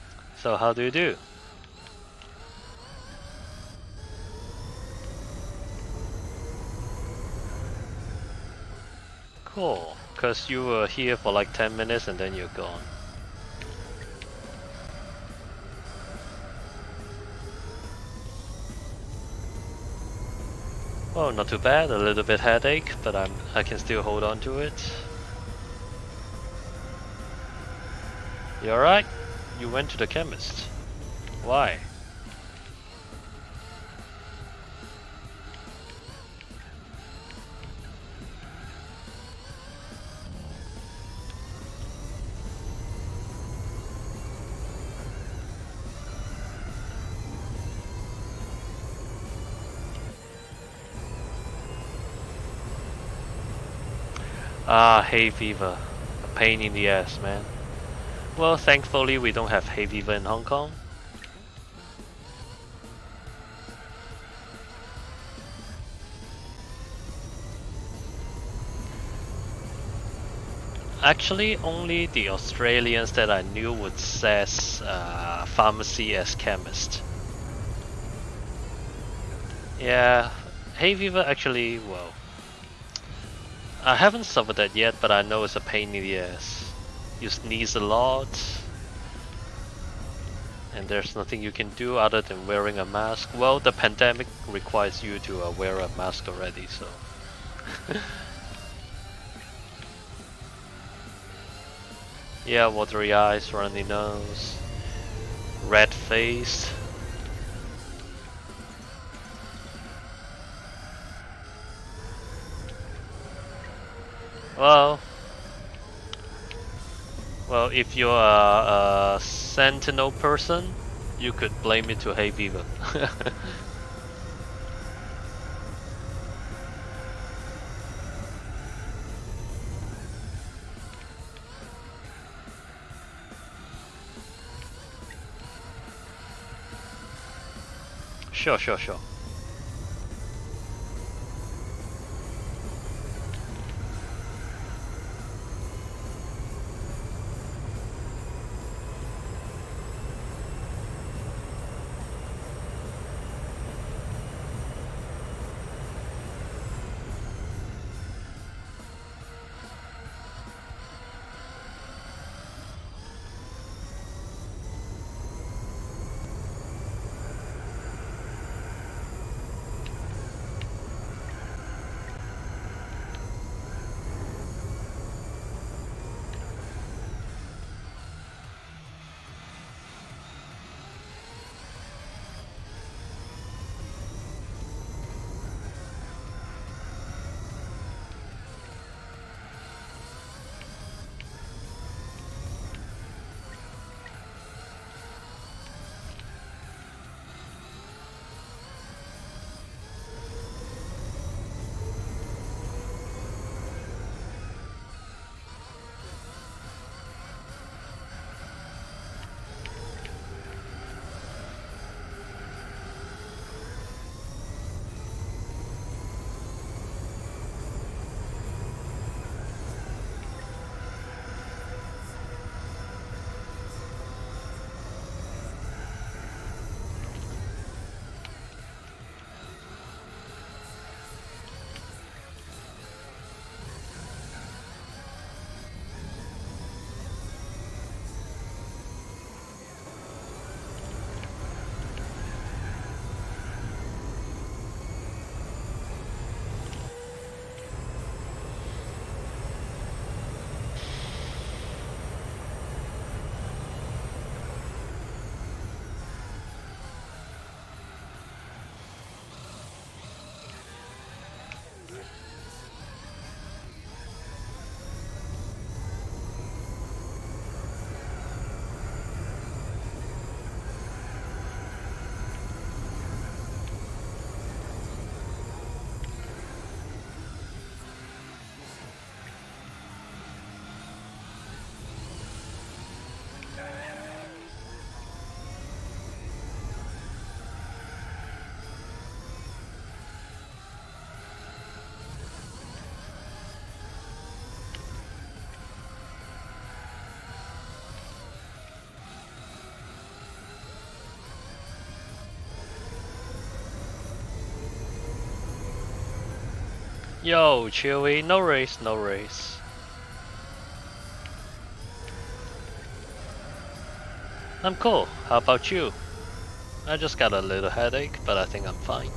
so how do you do? Cool, because you were here for like 10 minutes and then you're gone. Oh, not too bad, a little bit headache, but I'm I can still hold on to it. You alright? You went to the chemist. Why? Hay fever. A pain in the ass, man. Well, thankfully we don't have hay fever in Hong Kong. Actually, only the Australians that I knew would says uh, pharmacy as chemist. Yeah, hay fever actually, well, I haven't suffered that yet, but I know it's a pain in the ass. You sneeze a lot, and there's nothing you can do other than wearing a mask. Well, the pandemic requires you to uh, wear a mask already, so. yeah, watery eyes, runny nose, red face. Well, well, if you're a, a sentinel person, you could blame it to hay fever. sure, sure, sure. Yo, Chewy, no race, no race. I'm cool. How about you? I just got a little headache, but I think I'm fine.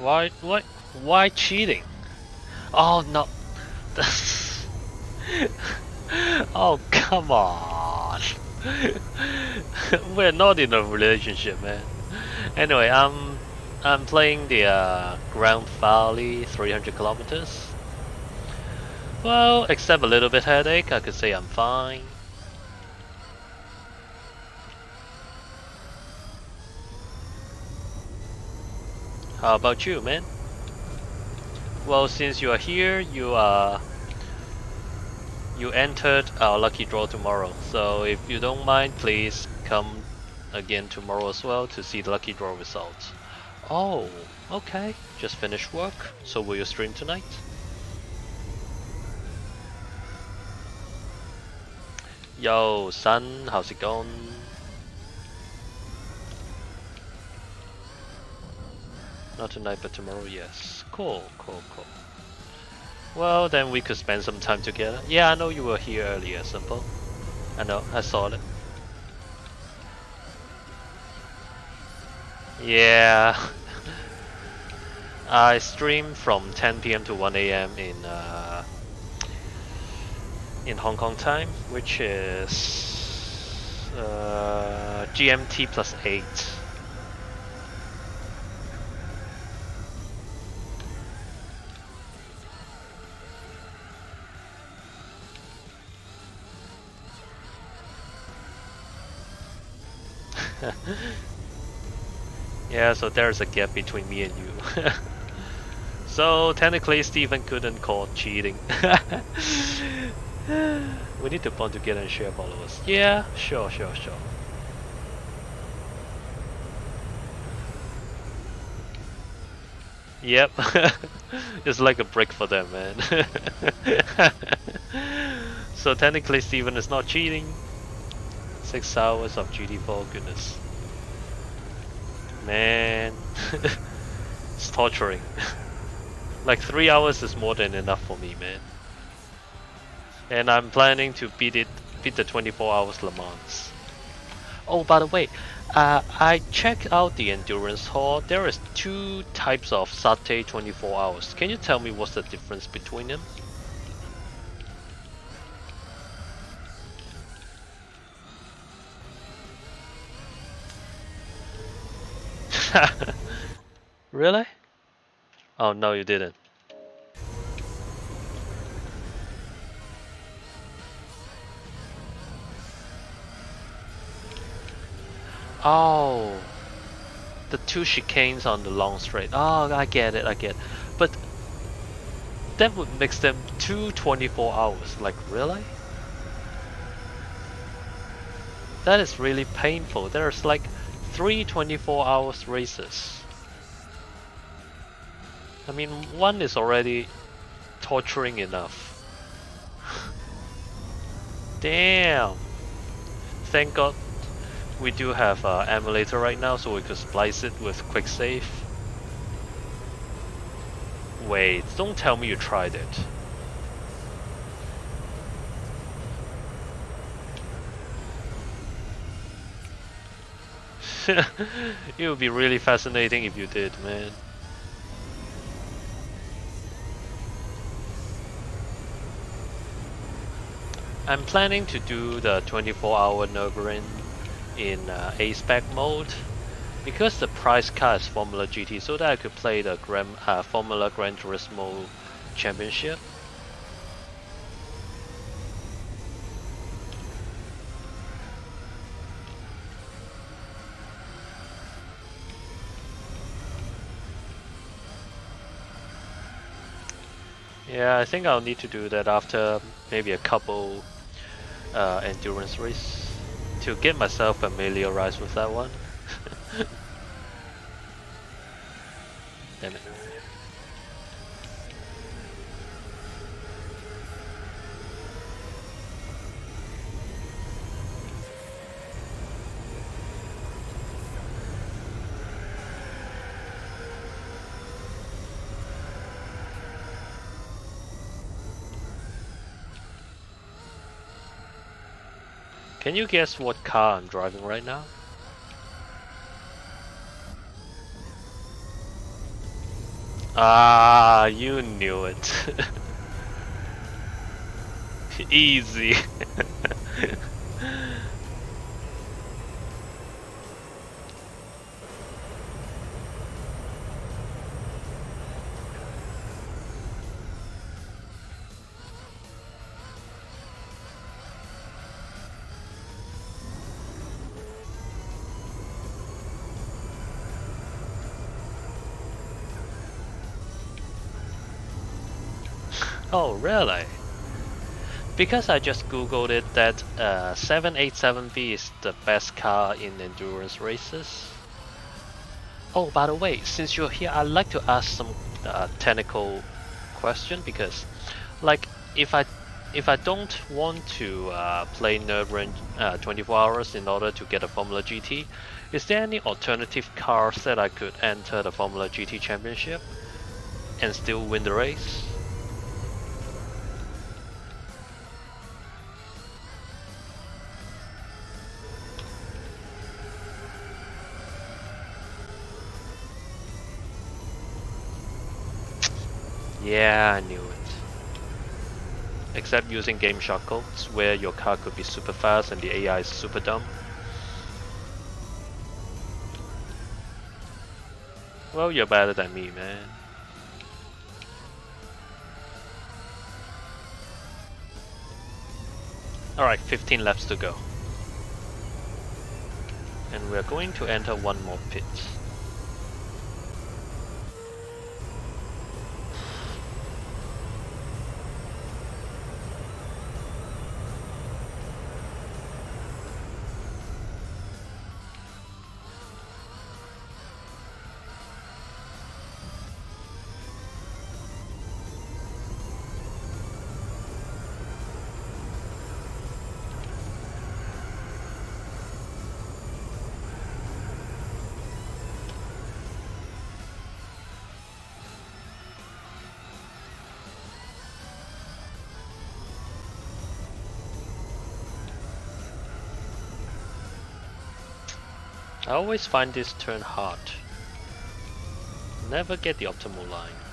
Why, why, why cheating? Oh no. oh come on. We're not in a relationship, man. Anyway, I'm I'm playing the uh, Grand Valley 300 kilometers. Well, except a little bit headache, I could say I'm fine. How about you, man? Well, since you are here, you are you entered our lucky draw tomorrow. So if you don't mind, please come again tomorrow as well to see the lucky draw results. Oh, okay. Just finished work. So will you stream tonight? Yo, son, how's it going? Not tonight, but tomorrow, yes. Cool, cool, cool. Well, then we could spend some time together. Yeah, I know you were here earlier, Simple. I know, I saw it. Yeah. I stream from 10 p.m. to 1 a.m. in uh, in Hong Kong time, which is uh, GMT plus 8. Yeah, so there's a gap between me and you. so technically Stephen couldn't call cheating. we need to bond together and share followers. Yeah, sure, sure, sure. Yep, it's like a break for them, man. so technically Steven is not cheating, Six hours of GT4, goodness. Man, it's torturing. Like three hours is more than enough for me, man. And I'm planning to beat it, beat the 24 hours Le Mans. Oh, by the way, uh, I checked out the endurance hall. There is two types of Sarthe 24 hours. Can you tell me what's the difference between them? really? Oh no, you didn't. Oh, the two chicanes on the long straight. Oh, I get it, I get it. But that would make them two 24 hours. Like, really? That is really painful. There's like three 24 hours races. I mean, one is already torturing enough. Damn! Thank God we do have uh, emulator right now, so we could splice it with quick save. Wait, don't tell me you tried it. it would be really fascinating if you did, man. I'm planning to do the 24 hour Nürburgring in uh, A-Spec mode because the price car is Formula GT so that I could play the Grand, uh, Formula Gran Turismo Championship. Yeah, I think I'll need to do that after maybe a couple uh, endurance race to get myself familiarized with that one. Damn it. Can you guess what car I'm driving right now? Ah, you knew it. Easy. really? Because I just googled it that uh, 787B is the best car in endurance races. Oh, by the way, since you're here, I'd like to ask some uh, technical question because, like, if I if I don't want to uh, play Nürburgring uh, 24 hours in order to get a Formula GT, is there any alternative cars that I could enter the Formula GT Championship and still win the race? Yeah, I knew it. Except using game shortcuts, where your car could be super fast and the AI is super dumb. Well, you're better than me, man. Alright, 15 laps to go. And we're going to enter one more pit. I always find this turn hard. Never get the optimal line.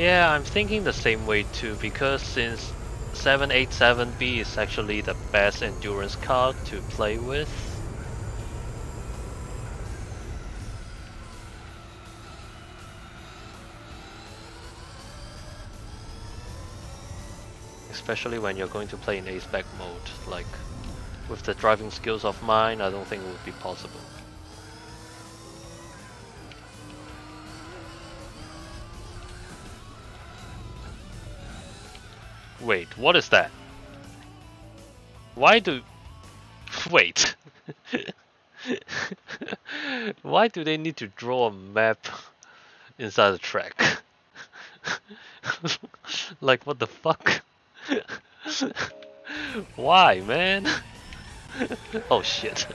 Yeah, I'm thinking the same way too because since 787B is actually the best endurance card to play with. Especially when you're going to play in A-Spec mode, like with the driving skills of mine, I don't think it would be possible. Wait, what is that? Why do... Wait. Why do they need to draw a map inside the track? like, what the fuck? Why, man? oh shit.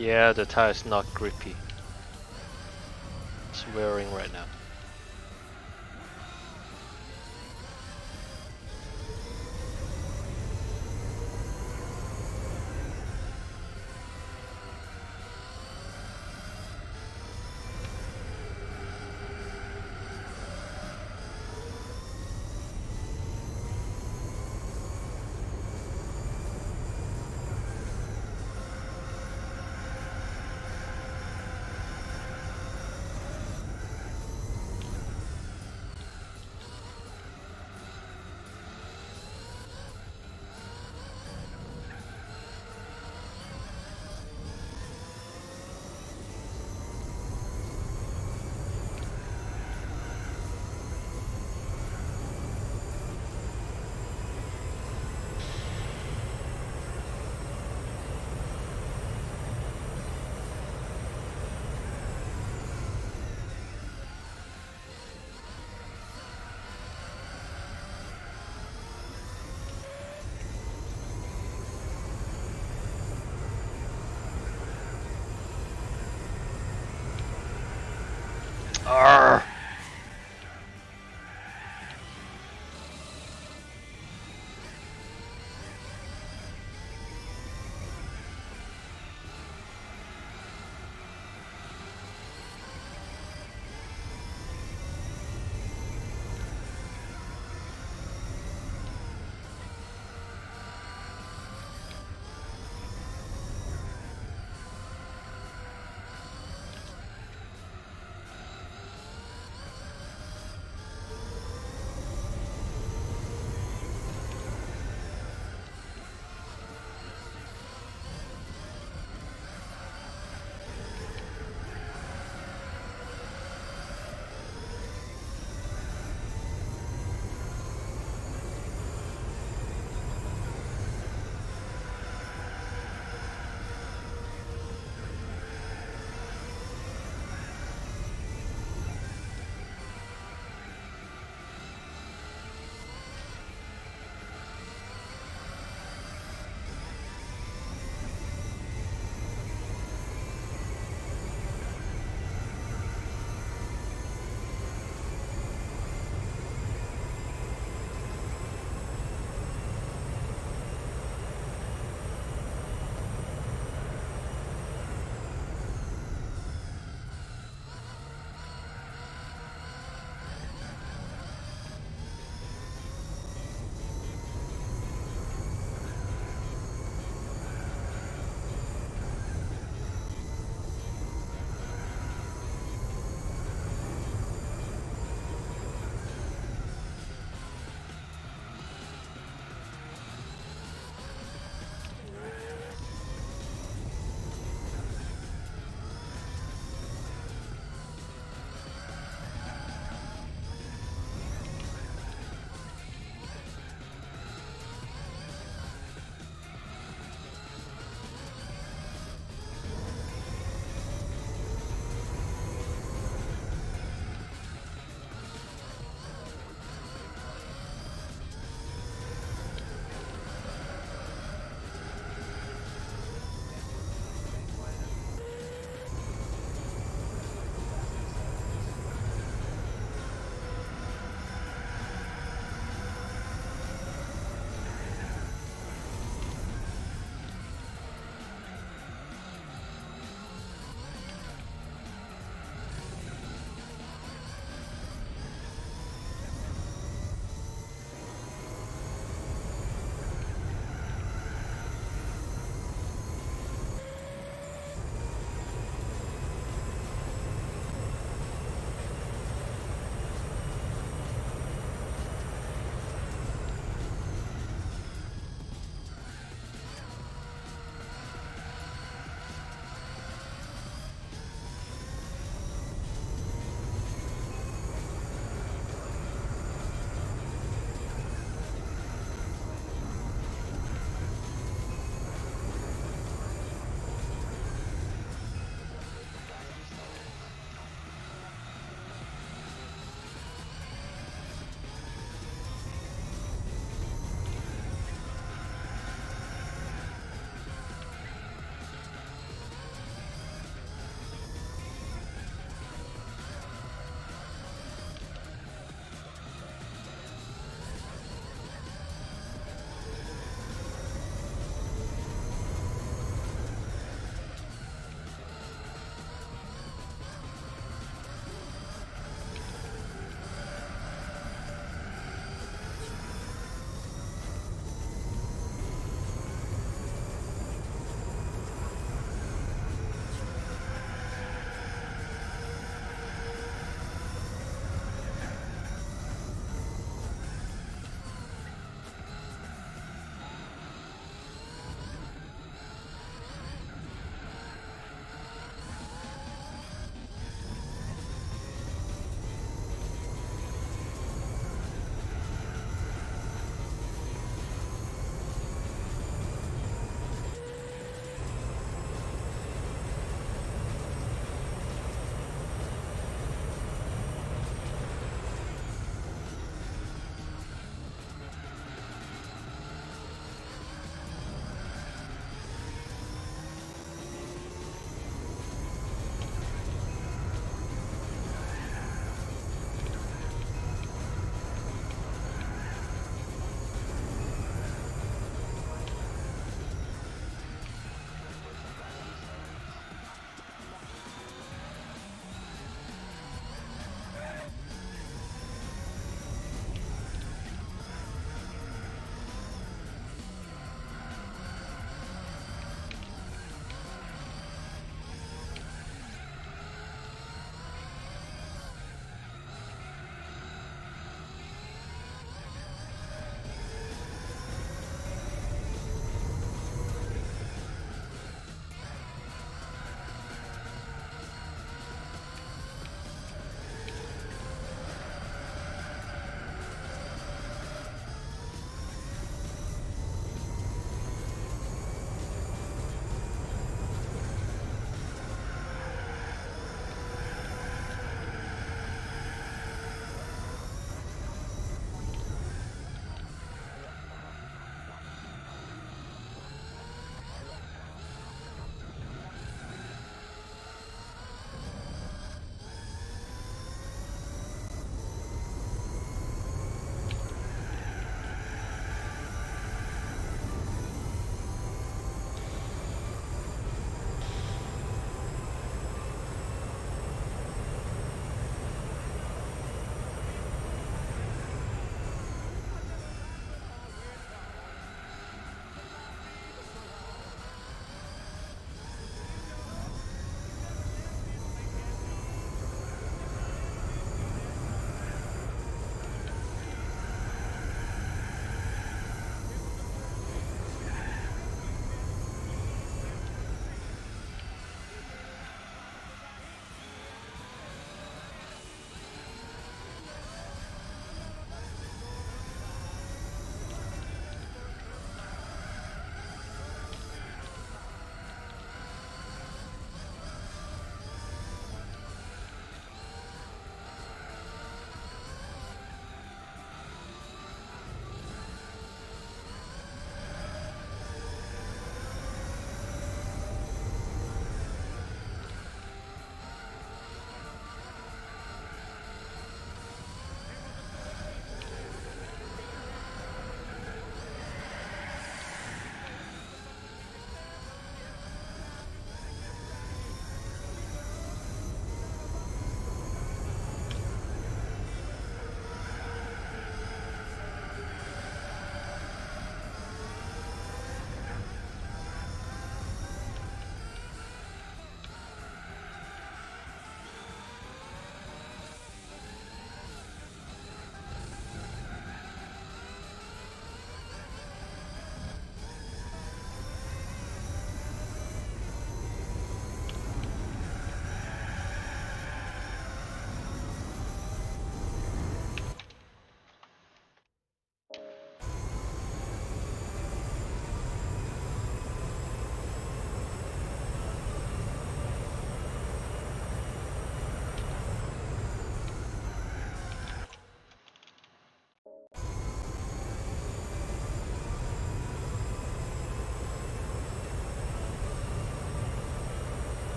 Yeah, the tire is not grippy. It's wearing right now.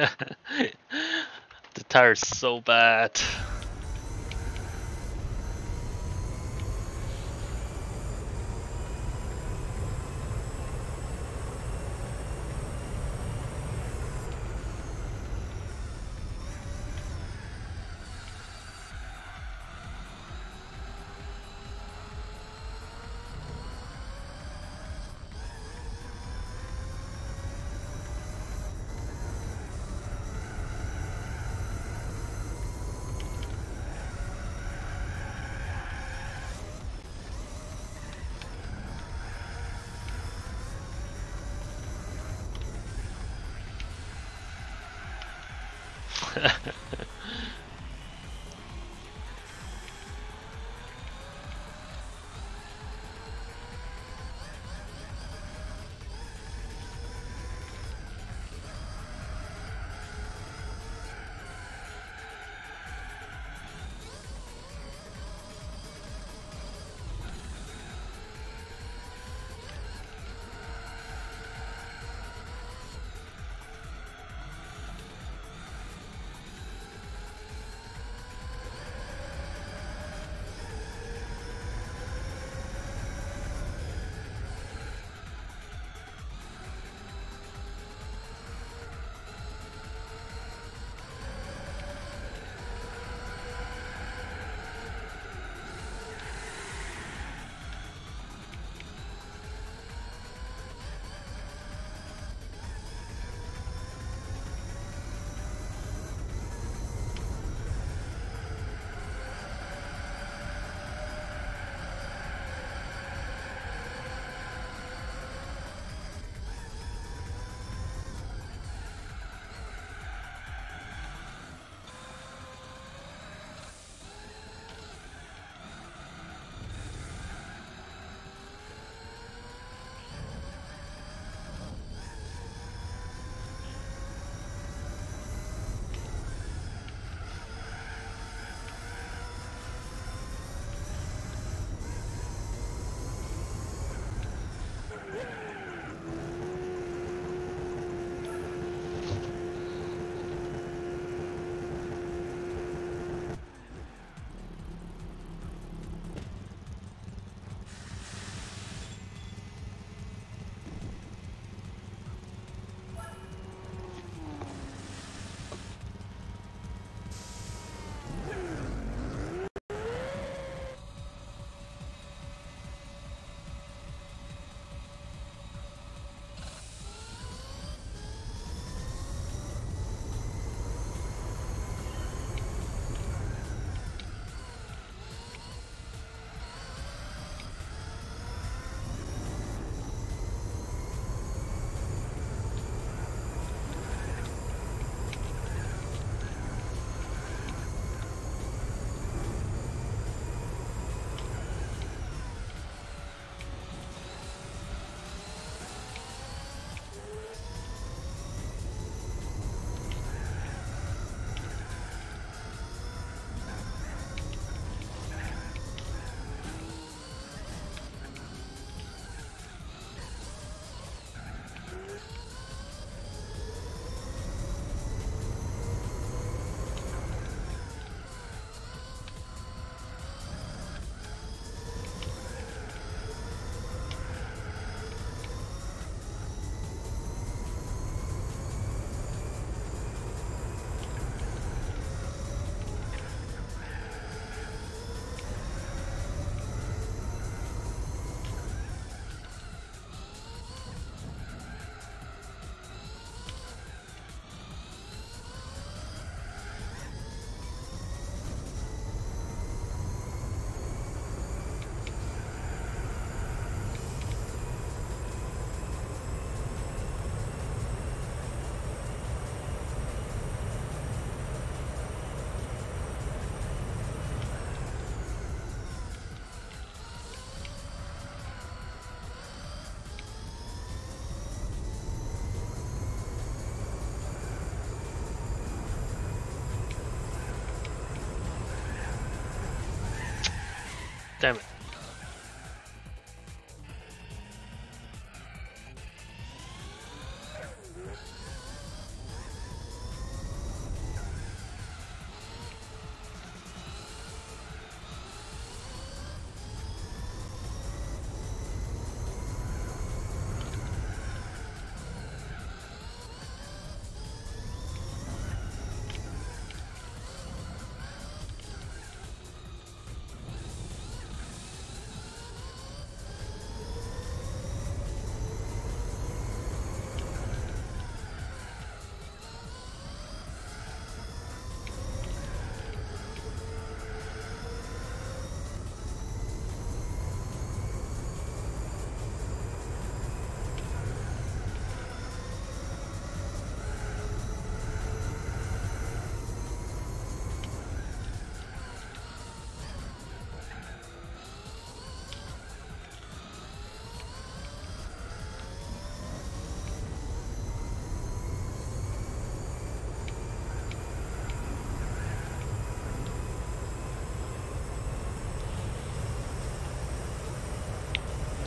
the tire is so bad.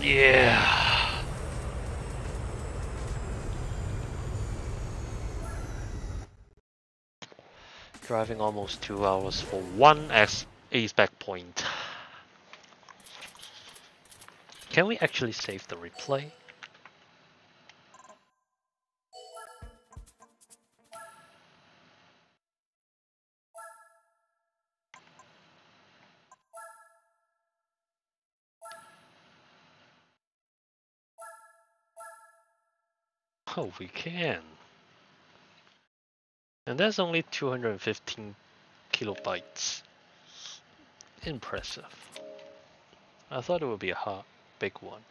Yeah. Driving almost two hours for one X A-spec point. Can we actually save the replay? We can. And that's only 215 kilobytes. Impressive. I thought it would be a hard, big one.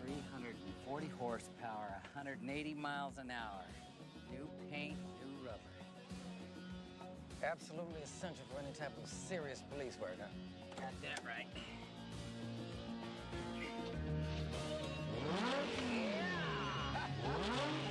Three hundred and forty horsepower, 180 miles an hour. New paint, new rubber. Absolutely essential for any type of serious police work, huh? Got that right.